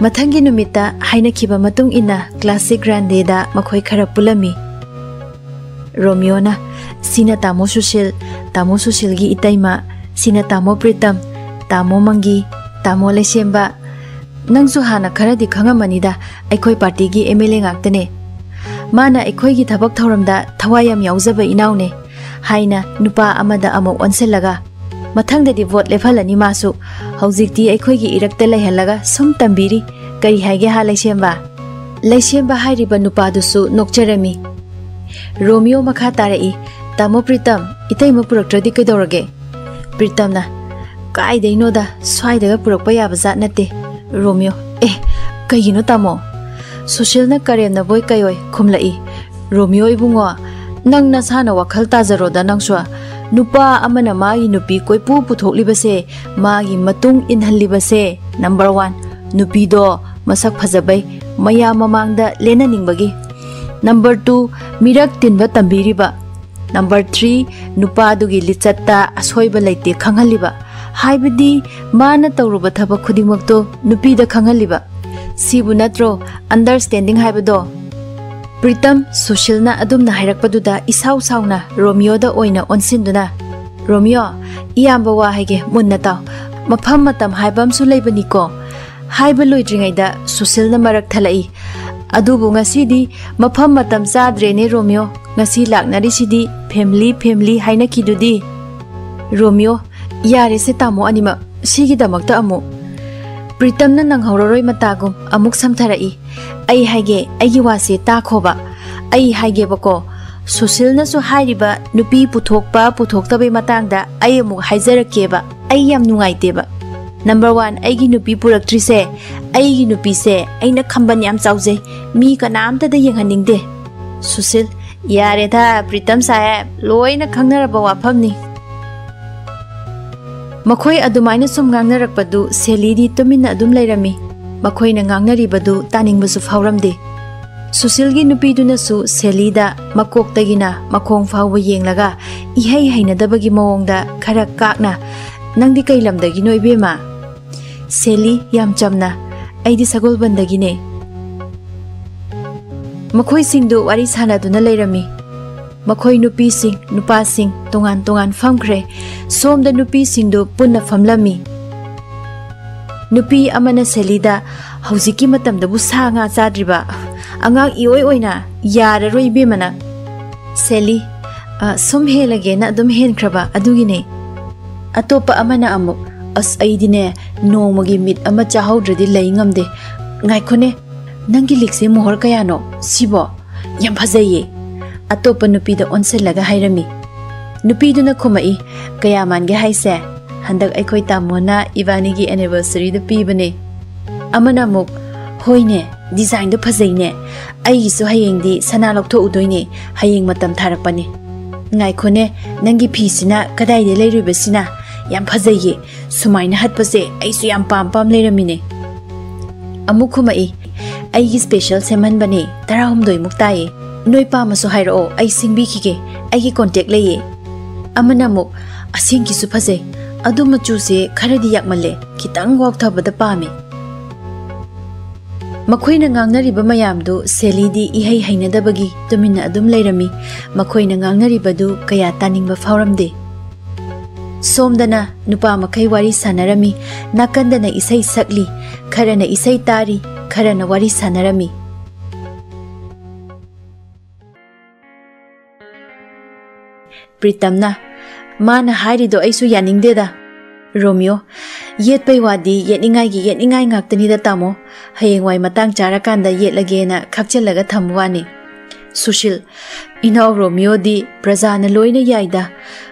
ꯃꯊꯪꯒꯤ ꯅꯨꯃꯤꯠꯇ ꯍꯥꯏꯅꯈꯤꯕ ꯃꯇꯨꯡ ꯏꯟꯅ ꯀ꯭ꯂꯥꯁꯤꯛ ꯒ꯭ꯔꯥꯟꯗꯦꯗ ꯃꯈꯣꯏ ꯈꯔ ꯄꯨꯜꯂꯝꯃꯤ ꯔꯣꯃꯤꯌꯣꯅ ꯁꯤꯅ ꯇꯥꯃꯣ ꯁꯨꯁꯤꯜ ꯇꯥꯃꯣ ꯁꯨꯁꯤꯜꯒꯤ ꯏꯇꯩꯃ ꯁꯤꯅ ꯇꯥꯃꯣ ꯄ꯭ꯔꯤꯇꯝ ꯇꯥꯃꯣ ꯃꯪꯒꯤ tamo le semba nang zu hana khara di khanga mani da aikoi party gi mla ngak tane mana aikoi gi thabak thoram da thawayam yauzaba inaw ne haina nupa amada amo onse laga mathang da di vote level ani ma su haujik ti aikoi gi irak te lai halaga sum tambiri kari haige ha le semba le semba hairi ba nupa du su nokcherami romeo makha tarai tamo pritam itai mo purak tradi kai dorage pritam na ꯀꯥꯏꯗꯩꯅꯣꯗ ꯁ꯭ꯋꯥꯏꯗꯒ ꯄꯨꯔꯛꯄ ꯌꯥꯕ ꯖꯥꯠ ꯅꯠꯇꯦ ꯔꯣꯃꯤꯌꯣ ꯑꯦ ꯀꯩꯒꯤꯅꯣ ꯇꯥꯃꯣ ꯁꯨꯁꯤꯜꯅ ꯀꯔꯦꯝꯅꯕꯣꯏ ꯀꯩꯑꯣꯏ ꯈꯨꯝꯂꯛꯏ ꯔꯣꯃꯤꯌꯣ ꯏꯕꯨꯡꯉꯣ ꯅꯪ ꯅꯁꯥꯅ ꯋꯥꯈꯜ ꯇꯥꯖꯔꯣꯗ ꯅꯪꯁꯨ ꯅꯨꯄꯥ ꯑꯃꯅ ꯃꯥꯒꯤ ꯅꯨꯄꯤ ꯀꯣꯏꯄꯨ ꯄꯨꯊꯣꯛꯂꯤꯕꯁꯦ ꯃꯥꯒꯤ ꯃꯇꯨꯡ ꯏꯟꯍꯜꯂꯤꯕꯁꯦ ꯅꯝꯕꯔ ꯋꯥꯟ ꯅꯨꯄꯤꯗꯣ ꯃꯁꯛ ꯐꯖꯕꯩ ꯃꯌꯥꯝ ꯃꯃꯥꯡꯗ ꯂꯦꯟꯅꯅꯤꯡꯕꯒꯤ ꯅꯝꯕꯔ ꯇꯨ ꯃꯤꯔꯛ ꯇꯤꯟꯕ ꯇꯝꯕꯤꯔꯤꯕ ꯅꯝꯕꯔ ꯊ꯭ꯔꯤ ꯅꯨꯄꯥꯗꯨꯒꯤ ꯂꯤꯆꯠꯇ ꯑꯁꯣꯏꯕ ꯂꯩꯇꯦ ꯈꯪꯍꯜꯂꯤꯕ ꯍꯥꯏꯕꯗꯤ ꯃꯥꯅ ꯇꯧꯔꯨꯕ ꯊꯕꯛ ꯈꯨꯗꯤꯡꯃꯛꯇꯣ ꯅꯨꯄꯤꯗ ꯈꯪꯍꯜꯂꯤꯕ ꯁꯤꯕꯨ ꯅꯠꯇ꯭ꯔꯣ ꯑꯟꯗꯔꯁꯇꯦꯟꯗꯤꯡ ꯍꯥꯏꯕꯗꯣ ꯄ꯭ꯔꯤꯇꯝ ꯁꯨꯁꯤꯜꯅ ꯑꯗꯨꯝꯅ ꯍꯥꯏꯔꯛꯄꯗꯨꯗ ꯏꯁꯥꯎ ꯁꯥꯎꯅ ꯔꯣꯃꯤꯌꯣꯗ ꯑꯣꯏꯅ ꯑꯣꯟꯁꯤꯟꯗꯨꯅ ꯔꯣꯃꯤꯌꯣ ꯏꯌꯥꯝꯕ ꯋꯥ ꯍꯥꯏꯒꯦ ꯃꯨꯟꯅ ꯇꯥꯎ ꯃꯐꯝ ꯃꯇꯝ ꯍꯥꯏꯕ ꯑꯃꯁꯨ ꯂꯩꯕꯅꯤꯀꯣ ꯍꯥꯏꯕ ꯂꯣꯏꯗ꯭ꯔꯤꯉꯩꯗ ꯁꯨꯁꯤꯜꯅ ꯃꯔꯛ ꯊꯠꯂꯛꯏ ꯑꯗꯨꯕꯨ ꯉꯁꯤꯗꯤ ꯃꯐꯝ ꯃꯇꯝ ꯆꯥꯗ꯭ꯔꯦꯅꯦ ꯔꯣꯃꯤꯌꯣ ꯉꯁꯤ ꯂꯥꯛꯅꯔꯤꯁꯤꯗꯤ ꯐꯦꯃꯤꯂꯤ ꯐꯦꯃꯤꯂꯤ ꯍꯥꯏꯅꯈꯤꯗꯨꯗꯤ Romeo ꯌꯥꯔꯦ ꯁꯦ ꯇꯥꯃꯣ ꯑꯅꯤꯃꯛ ꯁꯤꯒꯤꯗꯃꯛꯇ ꯑꯃꯨꯛ ꯄ꯭ꯔꯤꯇꯝꯅ ꯅꯪꯍꯧꯔꯔꯣꯏ ꯃꯇꯥꯒꯨꯝ ꯑꯃꯨꯛ ꯁꯝꯊꯔꯛꯏ ꯑꯩ ꯍꯥꯏꯒꯦ ꯑꯩꯒꯤ ꯋꯥꯁꯦ ꯇꯥꯈꯣꯕ ꯑꯩ ꯍꯥꯏꯒꯦꯕꯀꯣ ꯁꯨꯁꯤꯜꯅꯁꯨ ꯍꯥꯏꯔꯤꯕ ꯅꯨꯄꯤ ꯄꯨꯊꯣꯛꯄ ꯄꯨꯊꯣꯛꯇꯕꯩ ꯃꯇꯥꯡꯗ ꯑꯩ ꯑꯃꯨꯛ ꯍꯥꯏꯖꯔꯛꯀꯦꯕ ꯑꯩ ꯌꯥꯝ ꯅꯨꯡꯉꯥꯏꯇꯦꯕ ꯅꯝꯕꯔ ꯋꯥꯟ ꯑꯩꯒꯤ ꯅꯨꯄꯤ ꯄꯨꯔꯛꯇ꯭ꯔꯤꯁꯦ ꯑꯩꯒꯤ ꯅꯨꯄꯤꯁꯦ ꯑꯩꯅ ꯈꯝꯕꯟ ꯌꯥꯝ ꯆꯥꯎꯖꯩ ꯃꯤ ꯀꯅꯥꯝꯇꯗ ꯌꯦꯡꯍꯟꯅꯤꯡꯗꯦ ꯁꯨꯁꯤꯜ ꯌꯥꯔꯦꯗ ꯄ꯭ꯔꯤꯇꯝ ꯁꯥꯍꯦꯕ ꯂꯣꯏꯅ ꯈꯪꯅꯔꯕ ꯋꯥꯐꯝꯅꯤ ꯃꯈꯣꯏ ꯑꯗꯨꯃꯥꯏꯅ ꯁꯨꯝ ꯉꯥꯡꯅꯔꯛꯄꯗꯨ ꯁꯦꯂꯤꯗꯤ ꯇꯨꯃꯤꯟꯅ ꯑꯗꯨꯝ ꯂꯩꯔꯝꯃꯤ ꯃꯈꯣꯏꯅ ꯉꯥꯡꯅꯔꯤꯕꯗꯨ ꯇꯥꯅꯤꯡꯕꯁꯨ ꯐꯥꯎꯔꯝꯗꯦ ꯁꯨꯁꯤꯜꯒꯤ ꯅꯨꯄꯤꯗꯨꯅꯁꯨ ꯁꯦꯂꯤꯗ ꯃꯀꯣꯛꯇꯒꯤꯅ ꯃꯈꯣꯡ ꯐꯥꯎꯕ ꯌꯦꯡꯂꯒ ꯏꯍꯩ ꯍꯩꯅꯗꯕꯒꯤ ꯃꯑꯣꯡꯗ ꯈꯔ ꯀꯥꯛꯅ ꯅꯪꯗꯤ ꯀꯩ ꯂꯝꯗꯒꯤꯅꯣ ꯏꯕꯦꯝꯃ ꯁꯦꯂꯤ ꯌꯥꯝ ꯆꯝꯅ ꯑꯩꯗꯤ ꯁꯒꯣꯜꯕꯟꯗꯒꯤꯅꯦ ꯃꯈꯣꯏꯁꯤꯡꯗꯨ ꯋꯥꯔꯤ ꯁꯥꯟꯅꯗꯨꯅ ꯂꯩꯔꯝꯃꯤ ꯃꯈꯣꯏ ꯅꯨꯄꯤꯁꯤꯡ ꯅꯨꯄꯥꯁꯤꯡ ꯇꯣꯉꯥꯟ ꯇꯣꯉꯥꯟ ꯐꯝꯈ꯭ꯔꯦ ꯁꯣꯝꯗ ꯅꯨꯄꯤꯁꯤꯡꯗꯨ ꯄꯨꯟꯅ ꯐꯝꯂꯝꯃꯤ ꯅꯨꯄꯤ ꯑꯃꯅ ꯁꯦꯂꯤꯗ ꯍꯧꯖꯤꯛꯀꯤ ꯃꯇꯝꯗꯕꯨ ꯁꯥ ꯉꯥ ꯆꯥꯗ꯭ꯔꯤꯕ ꯑꯉꯥꯡ ꯏꯑꯣꯏ ꯑꯣꯏꯅ ꯌꯥꯔꯔꯣꯏ ꯏꯕꯦꯝꯃꯅ ꯁꯦꯂꯤ ꯁꯨꯝ ꯍꯦꯜꯂꯒꯦꯅ ꯑꯗꯨꯝ ꯍꯦꯟꯈ꯭ꯔꯕ ꯑꯗꯨꯒꯤꯅꯦ ꯑꯇꯣꯞꯄ ꯑꯃꯅ ꯑꯃꯨꯛ ꯑꯁ ꯑꯩꯗꯤꯅꯦ ꯅꯣꯡꯃꯒꯤ ꯃꯤꯠ ꯑꯃ ꯆꯥꯍꯧꯗ꯭ꯔꯗꯤ ꯂꯩ ꯉꯝꯗꯦ ꯉꯥꯏꯈꯣꯅꯦ ꯅꯪꯒꯤ ꯂꯤꯛꯁꯦ ꯃꯣꯍꯣꯔ ꯀꯌꯥꯅꯣ ꯁꯤꯕꯣ ꯌꯥꯝ ꯐꯖꯩꯌꯦ ꯑꯇꯣꯞꯄ ꯅꯨꯄꯤꯗ ꯑꯣꯟꯁꯤꯜꯂꯒ ꯍꯥꯏꯔꯝꯃꯤ ꯅꯨꯄꯤꯗꯨꯅ ꯈꯨꯝꯃꯛꯏ ꯀꯌꯥ ꯃꯥꯟꯒꯦ ꯍꯥꯏꯁꯦ ꯍꯟꯗꯛ ꯑꯩꯈꯣꯏ ꯇꯥꯃꯣꯅ ꯏꯕꯥꯅꯤꯒꯤ ꯑꯦꯅꯤꯚꯔꯁꯔꯤꯗ ꯄꯤꯕꯅꯦ ꯑꯃꯅ ꯑꯃꯨꯛ ꯍꯣꯏꯅꯦ ꯗꯤꯖꯥꯏꯟꯗꯣ ꯐꯖꯩꯅꯦ ꯑꯩꯒꯤꯁꯨ ꯍꯌꯦꯡꯗꯤ ꯁꯅꯥ ꯂꯧꯊꯣꯛꯎꯗꯣꯏꯅꯦ ꯍꯌꯦꯡ ꯃꯇꯝ ꯊꯥꯔꯛꯄꯅꯦ ꯉꯥꯏꯈꯣꯅꯦ ꯅꯪꯒꯤ ꯐꯤꯁꯤꯅ ꯀꯗꯥꯏꯗ ꯂꯩꯔꯨꯕꯁꯤꯅ ꯌꯥꯝ ꯐꯖꯩꯌꯦ ꯁꯨꯃꯥꯏꯅ ꯍꯠꯄꯁꯦ ꯑꯩꯁꯨ ꯌꯥꯝ ꯄꯥꯝ ꯄꯥꯝ ꯂꯩꯔꯝꯃꯤꯅꯦ ꯑꯃꯨꯛ ꯈꯨꯝꯃꯛꯏ ꯑꯩꯒꯤ ꯁ꯭ꯄꯦꯁꯦꯜ ꯁꯦꯝꯍꯟꯕꯅꯦ ꯇꯔꯥꯍꯨꯝꯗꯣꯏꯃꯨꯛ ꯇꯥꯏꯌꯦ ꯅꯣꯏ ꯄꯥꯝꯃꯁꯨ ꯍꯥꯏꯔꯛꯑꯣ ꯑꯩ ꯁꯤꯡꯕꯤꯈꯤꯒꯦ ꯑꯩꯒꯤ ꯀꯣꯟꯇꯦꯛ ꯂꯩꯌꯦ ꯑꯃꯅ ꯑꯃꯨꯛ ꯑꯁꯦꯡꯀꯤꯁꯨ ꯐꯖꯩ ꯑꯗꯨ ꯃꯆꯨꯁꯦ ꯈꯔꯗꯤ ꯌꯥꯛꯃꯜꯂꯦ ꯈꯤꯇꯪ ꯋꯥꯎꯊꯕꯗ ꯄꯥꯝꯃꯦ ꯃꯈꯣꯏꯅ ꯉꯥꯡꯅꯔꯤꯕ ꯃꯌꯥꯝꯗꯨ ꯁꯦꯂꯤꯗꯤ ꯏꯍꯩ ꯍꯩꯅꯗꯕꯒꯤ ꯇꯨꯃꯤꯟꯅ ꯑꯗꯨꯝ ꯂꯩꯔꯝꯃꯤ ꯃꯈꯣꯏꯅ ꯉꯥꯡꯅꯔꯤꯕꯗꯨ ꯀꯌꯥ ꯇꯥꯅꯤꯡꯕ ꯐꯥꯎꯔꯝꯗꯦ ꯁꯣꯝꯗꯅ ꯅꯨꯄꯥ ꯃꯈꯩ ꯋꯥꯔꯤ ꯁꯥꯟꯅꯔꯝꯃꯤ ꯅꯥꯀꯟꯗꯅ ꯏꯁꯩ ꯁꯛꯂꯤ ꯈꯔꯅ ꯏꯁꯩ ꯇꯥꯔꯤ ꯈꯔꯅ ꯋꯥꯔꯤ ꯁꯥꯟꯅꯔꯝꯃꯤ ꯄ꯭ꯔꯤꯇꯝꯅ ꯃꯥꯅ ꯍꯥꯏꯔꯤꯗꯣ ꯑꯩꯁꯨ ꯌꯥꯅꯤꯡꯗꯦꯗ ꯔꯣꯃꯤꯌꯣ ꯌꯦꯠꯄꯩ ꯋꯥꯗꯤ ꯌꯦꯠꯅꯤꯡꯉꯥꯏꯒꯤ ꯌꯦꯠꯅꯤꯡꯉꯥꯏ ꯉꯥꯛꯇꯅꯤꯗ ꯇꯥꯃꯣ ꯍꯌꯦꯡꯋꯥꯏ ꯃꯇꯥꯡ ꯆꯥꯔꯀꯥꯟꯗ ꯌꯦꯠꯂꯒꯦꯅ ꯈꯛꯆꯜꯂꯒ ꯊꯝꯕ ꯋꯥꯅꯤ ꯁꯨꯁꯤꯜ ꯏꯅꯥꯎ ꯔꯣꯃꯤꯌꯣꯗꯤ ꯄ꯭ꯔꯖꯥꯅ ꯂꯣꯏꯅ ꯌꯥꯏꯗ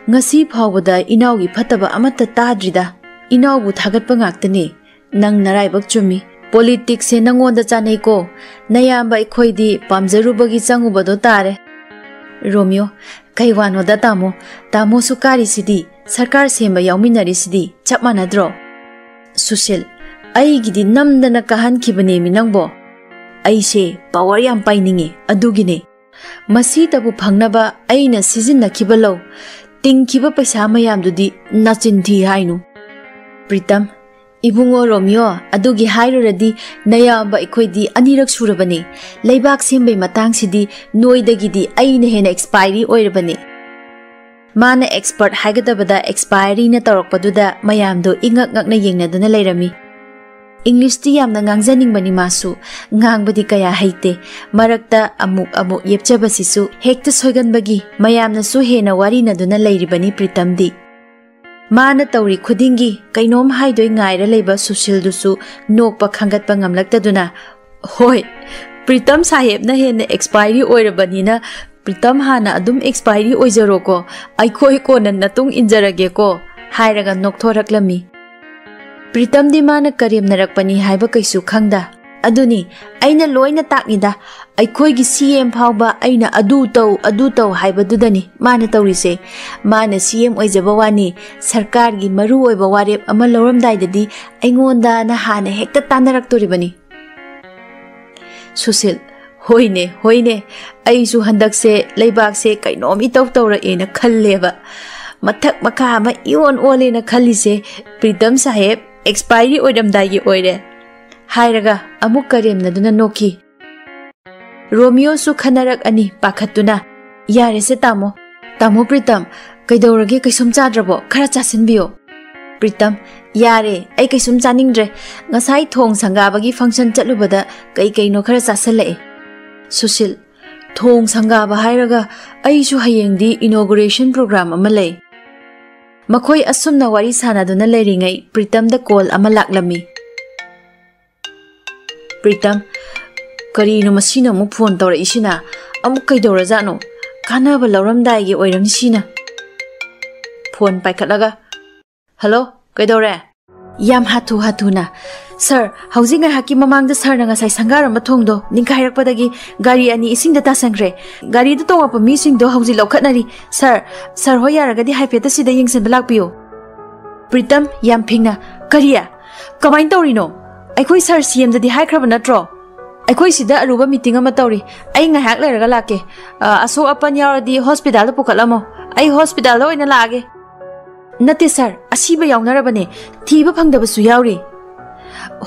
ꯉꯁꯤ ꯐꯥꯎꯕꯗ ꯏꯅꯥꯎꯒꯤ ꯐꯠꯇꯕ ꯑꯃꯠꯇ ꯇꯥꯗ꯭ꯔꯤꯗ ꯏꯅꯥꯎꯕꯨ ꯊꯥꯒꯠꯄ ꯉꯥꯛꯇꯅꯤ ꯅꯪ ꯅꯔꯥꯏꯕꯛ ꯆꯨꯝꯃꯤ ꯄꯣꯂꯤꯇꯤꯛꯁꯁꯦ ꯅꯪꯉꯣꯟꯗ ꯆꯥꯅꯩꯀꯣ ꯅꯌꯥꯝꯕ ꯑꯩꯈꯣꯏꯗꯤ ꯄꯥꯝꯖꯔꯨꯕꯒꯤ ꯆꯪꯉꯨꯕꯗꯣ ꯇꯥꯔꯦ ꯔꯣꯃꯤꯌꯣ ꯀꯩ ꯋꯥꯅꯣꯗ ꯇꯥꯃꯣ ꯇꯥꯃꯣꯁꯨ ꯀꯥꯔꯤꯁꯤꯗꯤ ꯁꯔꯀꯥꯔ ꯁꯦꯝꯕ ꯌꯥꯎꯃꯤꯟꯅꯔꯤꯁꯤꯗꯤ ꯆꯞ ꯃꯥꯟꯅꯗ꯭ꯔꯣ ꯁꯨꯁꯤꯜ ꯑꯩꯒꯤꯗꯤ ꯅꯝꯗꯅ ꯀꯥꯍꯟꯈꯤꯕꯅꯦꯃꯤ ꯅꯪꯕꯣ ꯑꯩꯁꯦ ꯄꯋꯥꯔ ꯌꯥꯝ ꯄꯥꯏꯅꯤꯡꯉꯦ ꯑꯗꯨꯒꯤꯅꯦ ꯃꯁꯤꯇꯕꯨ ꯐꯪꯅꯕ ꯑꯩꯅ ꯁꯤꯖꯤꯟꯅꯈꯤꯕ ꯂꯧ ꯇꯤꯡꯈꯤꯕ ꯄꯩꯁꯥ ꯃꯌꯥꯝꯗꯨꯗꯤ ꯅꯆꯤꯟ ꯊꯤ ꯍꯥꯏꯅꯨ Pritam Ibungo Romeo, adugi hairuradi nayamba ikhoidi anirak surabani. Laibak sembei matang sidi noidagidi aina hena expiry oirabani. Mana expert haigadabada expiry na tarakpaduda mayamdo ingak ngak na yengnadana lairami. English ti yamna ngangzaning bani masu, ngangbadi kaya haite, marakta amuk amuk yepchabasisu, hekta soigan bagi, mayamna su hena wari naduna lairibani pritamdi. ꯃꯥꯅ ꯇꯧꯔꯤ ꯈꯨꯗꯤꯡꯒꯤ ꯀꯩꯅꯣꯝ ꯍꯥꯏꯗꯣꯏ ꯉꯥꯏꯔ ꯂꯩꯕ ꯁꯨꯁꯤꯜꯗꯨꯁꯨ ꯅꯣꯛꯄ ꯈꯪꯒꯠꯄ ꯉꯝꯂꯛꯇꯗꯨꯅ ꯍꯣꯏ ꯄ꯭ꯔꯤꯇꯝ ꯁꯥꯍꯦꯕꯅ ꯍꯦꯟꯅ ꯑꯦꯛꯁꯄꯥꯏꯔꯤ ꯑꯣꯏꯔꯕꯅꯤꯅ ꯄ꯭ꯔꯤꯇꯝ ꯍꯥꯟꯅ ꯑꯗꯨꯝ ꯑꯦꯛꯁꯄꯥꯏꯔꯤ ꯑꯣꯏꯖꯔꯣꯀꯣ ꯑꯩꯈꯣꯏ ꯀꯣꯟꯅ ꯅꯇꯨꯡ ꯏꯟꯖꯔꯒꯦꯀꯣ ꯍꯥꯏꯔꯒ ꯅꯣꯛꯊꯣꯔꯛꯂꯝꯃꯤ ꯄ꯭ꯔꯤꯇꯝꯗꯤ ꯃꯥꯅ ꯀꯔꯦꯝꯅꯔꯛꯄꯅꯤ ꯍꯥꯏꯕ ꯀꯩꯁꯨ ꯈꯪꯗ ꯑꯗꯨꯅꯤ ꯑꯩꯅ ꯂꯣꯏꯅ ꯇꯥꯛꯅꯤꯗ ꯑꯩꯈꯣꯏꯒꯤ ꯁꯤ ꯑꯦꯝ ꯐꯥꯎꯕ ꯑꯩꯅ ꯑꯗꯨ ꯇꯧ ꯑꯗꯨ ꯇꯧ ꯍꯥꯏꯕꯗꯨꯗꯅꯤ ꯃꯥꯅ ꯇꯧꯔꯤꯁꯦ ꯃꯥꯅ ꯁꯤ ꯑꯦꯝ ꯑꯣꯏꯖꯕ ꯋꯥꯅꯤ ꯁꯔꯀꯥꯔꯒꯤ ꯃꯔꯨꯑꯣꯏꯕ ꯋꯥꯔꯦꯞ ꯑꯃ ꯂꯧꯔꯝꯗꯥꯏꯗꯗꯤ ꯑꯩꯉꯣꯟꯗꯅ ꯍꯥꯟꯅ ꯍꯦꯛꯇ ꯇꯥꯟꯅꯔꯛꯇꯣꯔꯤꯕꯅꯤ ꯁꯨꯁꯤꯜ ꯍꯣꯏꯅꯦ ꯍꯣꯏꯅꯦ ꯑꯩꯁꯨ ꯍꯟꯗꯛꯁꯦ ꯂꯩꯕꯥꯛꯁꯦ ꯀꯩꯅꯣꯝ ꯏꯇꯧ ꯇꯧꯔꯛꯑꯦꯅ ꯈꯜꯂꯦꯕ ꯃꯊꯛ ꯃꯈꯥ ꯑꯃ ꯏꯑꯣꯟ ꯑꯣꯜꯂꯦꯅ ꯈꯜꯂꯤꯁꯦ ꯄ꯭ꯔꯤꯇꯝ ꯁꯥꯍꯦꯕ ꯑꯦꯛꯁꯄꯥꯏꯔꯤ ꯑꯣꯏꯔꯝꯗꯥꯏꯒꯤ ꯑꯣꯏꯔꯦ ꯍꯥꯏꯔꯒ ꯑꯃꯨꯛ ꯀꯔꯦꯝꯅꯗꯨꯅ ꯅꯣꯛꯈꯤ ꯔꯣꯃꯤꯌꯣꯁꯨ ꯈꯟꯅꯔꯛꯑꯅꯤ ꯄꯥꯈꯠꯇꯨꯅ ꯌꯥꯔꯦꯁꯦ ꯇꯥꯃꯣ ꯇꯥꯃꯣ ꯄ꯭ꯔꯤꯇꯝ ꯀꯩꯗꯧꯔꯒꯦ ꯀꯩꯁꯨꯝ ꯆꯥꯗ꯭ꯔꯕꯣ ꯈꯔ ꯆꯥꯁꯤꯟꯕꯤꯌꯣ ꯄ꯭ꯔꯤꯇꯝ ꯌꯥꯔꯦ ꯑꯩ ꯀꯩꯁꯨꯝ ꯆꯥꯅꯤꯡꯗ꯭ꯔꯦ ꯉꯁꯥꯏ ꯊꯣꯡ ꯁꯪꯒꯥꯕꯒꯤ ꯐꯪꯁꯟ ꯆꯠꯂꯨꯕꯗ ꯀꯩ ꯀꯩꯅꯣ ꯈꯔ ꯆꯥꯁꯤꯜꯂꯛꯑꯦ ꯁꯨꯁꯤꯜ ꯊꯣꯡ ꯁꯪꯒꯥꯕ ꯍꯥꯏꯔꯒ ꯑꯩꯁꯨ ꯍꯌꯦꯡꯗꯤ ꯏꯅꯣꯒ꯭ꯔꯦꯁꯟ ꯄ꯭ꯔꯣꯒ꯭ꯔꯥꯝ ꯑꯃ ꯂꯩ ꯃꯈꯣꯏ ꯑꯁꯨꯝꯅ ꯋꯥꯔꯤ ꯁꯥꯟꯅꯗꯨꯅ ꯂꯩꯔꯤꯉꯩ ꯄ꯭ꯔꯤꯇꯝꯗ ꯀꯣꯜ ꯑꯃ ꯂꯥꯛꯂꯝꯃꯤ ꯄ꯭ꯔꯤꯇꯝ ꯀꯔꯤꯅꯣ ꯃꯁꯤꯅ ꯑꯃꯨꯛ ꯐꯣꯟ ꯇꯧꯔꯛꯏꯁꯤꯅ ꯑꯃꯨꯛ ꯀꯩꯗꯧꯔꯖꯥꯠꯅꯣ ꯀꯥꯟꯅꯕ ꯂꯧꯔꯝꯗꯥꯏꯒꯤ ꯑꯣꯏꯔꯝꯅꯤ ꯁꯤꯅ ꯐꯣꯟ ꯄꯥꯏꯈꯠꯂꯒ ꯍꯜꯂꯣ ꯀꯩꯗꯧꯔꯦ ꯌꯥꯝ ꯍꯥꯊꯨ ꯍꯥꯊꯨꯅ ꯁꯔ ꯍꯧꯖꯤꯛ ꯉꯥꯏꯍꯥꯛꯀꯤ ꯃꯃꯥꯡꯗ ꯁꯔꯅ ꯉꯁꯥꯏ ꯁꯪꯒꯥꯔꯝꯕ ꯊꯣꯡꯗꯣ ꯅꯤꯡꯈꯥꯏꯔꯛꯄꯗꯒꯤ ꯒꯥꯔꯤ ꯑꯅꯤ ꯏꯁꯤꯡꯗ ꯇꯥꯁꯟꯈ꯭ꯔꯦ ꯒꯥꯔꯤꯗ ꯇꯣꯡꯉꯛꯄ ꯃꯤꯁꯤꯡꯗꯣ ꯍꯧꯖꯤꯛ ꯂꯧꯈꯠꯅꯔꯤ ꯁꯔ ꯁꯔ ꯍꯣꯏ ꯌꯥꯔꯒꯗꯤ ꯍꯥꯏꯐꯦꯠꯇ ꯁꯤꯗ ꯌꯦꯡꯁꯤꯟꯕ ꯂꯥꯛꯄꯤꯌꯨ ꯄ꯭ꯔꯤꯇꯝ ꯌꯥꯝ ꯐꯤꯡꯅ ꯀꯔꯤ ꯀꯃꯥꯏꯅ ꯇꯧꯔꯤꯅꯣ ꯑꯩꯈꯣꯏ ꯁꯔ ꯁꯤ ꯑꯦꯝꯗꯗꯤ ꯍꯥꯏꯈ꯭ꯔꯕ ꯅꯠꯇ꯭ꯔꯣ ꯑꯩꯈꯣꯏ ꯁꯤꯗ ꯑꯔꯨꯕ ꯃꯤꯇꯤꯡ ꯑꯃ ꯇꯧꯔꯤ ꯑꯩ ꯉꯥꯏꯍꯥꯛ ꯂꯩꯔꯒ ꯂꯥꯛꯀꯦ ꯑꯁꯣꯛ ꯑꯄꯟ ꯌꯥꯎꯔꯗꯤ ꯍꯣꯁꯄꯤꯇꯥꯜꯗ ꯄꯨꯈꯠꯂꯝꯃꯣ ꯑꯩ ꯍꯣꯁꯄꯤꯇꯥꯜꯗ ꯑꯣꯏꯅ ꯂꯥꯛꯑꯒꯦ ꯅꯠꯇꯦ ꯁꯔ ꯑꯁꯤꯕ ꯌꯥꯎꯅꯔꯕꯅꯦ ꯊꯤꯕ ꯐꯪꯗꯕꯁꯨ ꯌꯥꯎꯔꯤ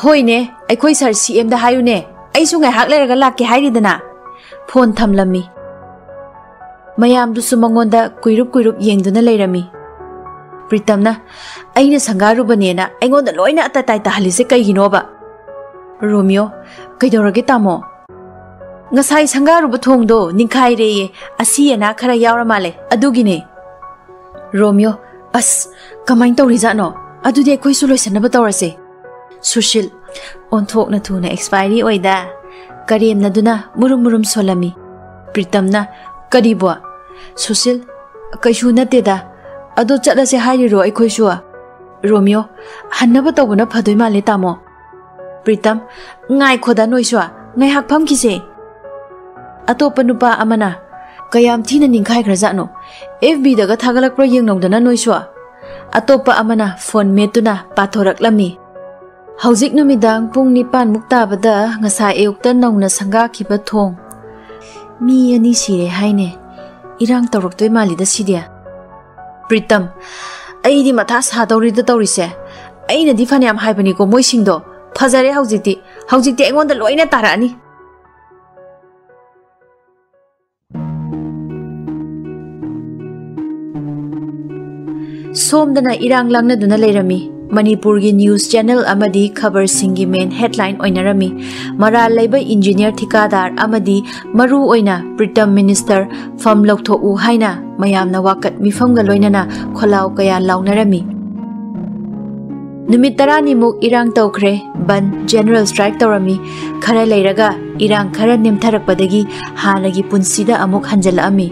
ꯍꯣꯏꯅꯦ ꯑꯩꯈꯣꯏ ꯁꯔ ꯁꯤ ꯑꯦꯝꯗ ꯍꯥꯏꯌꯨꯅꯦ ꯑꯩꯁꯨ ꯉꯥꯏꯍꯥꯛ ꯂꯩꯔꯒ ꯂꯥꯛꯀꯦ ꯍꯥꯏꯔꯤꯗꯅ ꯐꯣꯟ ꯊꯝꯂꯝꯃꯤ ꯃꯌꯥꯝꯗꯨꯁꯨ ꯃꯉꯣꯟꯗ ꯀꯨꯏꯔꯨꯞ ꯀꯨꯏꯔꯨꯞ ꯌꯦꯡꯗꯨꯅ ꯂꯩꯔꯝꯃꯤ ꯄ꯭ꯔꯤꯇꯝꯅ ꯑꯩꯅ ꯁꯪꯒꯥꯔꯨꯕꯅꯦꯅ ꯑꯩꯉꯣꯟꯗ ꯂꯣꯏꯅ ꯑꯇꯇꯥꯏ ꯇꯥꯍꯜꯂꯤꯁꯦ ꯀꯩꯒꯤꯅꯣꯕ ꯔꯣꯃꯤꯌꯣ ꯀꯩꯗꯧꯔꯒꯦ ꯇꯥꯃꯣ ꯉꯁꯥꯏ ꯁꯪꯒꯥꯔꯨꯕ ꯊꯣꯡꯗꯣ ꯅꯤꯡꯈꯥꯏꯔꯦꯌꯦ ꯑꯁꯤ ꯑꯅꯥ ꯈꯔ ꯌꯥꯎꯔ ꯃꯥꯜꯂꯦ ꯑꯗꯨꯒꯤꯅꯦ ꯔꯣꯃꯤꯌꯣ ꯑꯁ ꯀꯃꯥꯏꯅ ꯇꯧꯔꯤꯖꯥꯠꯅꯣ ꯑꯗꯨꯗꯤ ꯑꯩꯈꯣꯏꯁꯨ ꯂꯣꯏꯁꯟꯅꯕ ꯇꯧꯔꯁꯦ ꯁꯨꯁꯤꯜ ꯑꯣꯟꯊꯣꯛꯅ ꯊꯨꯅ ꯑꯦꯛꯁꯄꯥꯏꯔꯤ ꯑꯣꯏꯗ ꯀꯔꯦꯝꯅꯗꯨꯅ ꯃꯨꯔꯨꯝ ꯃꯨꯔꯨꯝ ꯁꯣꯜꯂꯝꯃꯤ ꯄ꯭ꯔꯤꯇꯝꯅ ꯀꯔꯤꯕꯣ ꯁꯨꯁꯤꯜ ꯀꯩꯁꯨ ꯅꯠꯇꯦꯗ ꯑꯗꯣ ꯆꯠꯂꯁꯦ ꯍꯥꯏꯔꯤꯔꯣ ꯑꯩꯈꯣꯏꯁꯨ ꯔꯣꯃꯤꯌꯣ ꯍꯟꯅꯕ ꯇꯧꯕꯅ ꯐꯗꯣꯏ ꯃꯥꯜꯂꯦ ꯇꯥꯃꯣ Pritam, ngay khoda noi shwa, ngay hak pham kise. Ato panupa amana, kayam thi na ningkai krajano, FB daga thagalak pra yeng nongdana noi shwa. Ato pa amana, phone metuna pathorak lami. mi dang pung nipan mukta bada ngasa eukta nongna sangga kiba thong. Mi ani hai haine, irang tawrak toy mali da sidia. Pritam, ai di matas ha tawri da tawri se, ai na di phanyam hai pani ko moising do. ꯐꯖꯔꯦ ꯍꯧꯖꯤꯛꯇꯤ ꯍꯧꯖꯤꯛꯇꯤ ꯑꯩꯉꯣꯟꯗ ꯂꯣꯏꯅ ꯇꯥꯔꯛꯑꯅꯤ ꯁꯣꯝꯗꯅ ꯏꯔꯥꯡ ꯂꯥꯡꯅꯗꯨꯅ ꯂꯩꯔꯝꯃꯤ ꯃꯅꯤꯄꯨꯔꯒꯤ ꯅ꯭ꯌꯨꯁ ꯆꯦꯅꯦꯜ ꯑꯃꯗꯤ ꯈꯕꯔꯁꯤꯡꯒꯤ ꯃꯦꯟ ꯍꯦꯗꯂꯥꯏꯟ ꯑꯣꯏꯅꯔꯝꯃꯤ ꯃꯔꯥꯜ ꯂꯩꯕ ꯏꯟꯖꯤꯅꯤꯌꯔ ꯊꯤꯀꯥꯗꯥꯔ ꯑꯃꯗꯤ ꯃꯔꯨ ꯑꯣꯏꯅ ꯄ꯭ꯔꯤꯇꯝ ꯃꯤꯅꯤꯁꯇꯔ ꯐꯝ ꯂꯧꯊꯣꯛꯎ ꯍꯥꯏꯅ ꯃꯌꯥꯝꯅ ꯋꯥꯀꯠ ꯃꯤꯐꯝꯒ ꯂꯣꯏꯅꯅ ꯈꯣꯜꯂꯥꯎ ꯀꯌꯥ ꯂꯥꯎꯅꯔꯝꯃꯤ ꯅꯨꯃꯤꯠ ꯇꯔꯥꯅꯤꯃꯨꯛ ꯏꯔꯥꯡ ꯇꯧꯈ꯭ꯔꯦ ꯕꯟ ꯖꯦꯅꯔꯦꯜ ꯁ꯭ꯇ꯭ꯔꯥꯏꯛ ꯇꯧꯔꯝꯃꯤ ꯈꯔ ꯂꯩꯔꯒ ꯏꯔꯥꯡ ꯈꯔ ꯅꯦꯝꯊꯔꯛꯄꯗꯒꯤ ꯍꯥꯟꯅꯒꯤ ꯄꯨꯟꯁꯤꯗ ꯑꯃꯨꯛ ꯍꯟꯖꯜꯂꯛꯑꯝꯃꯤ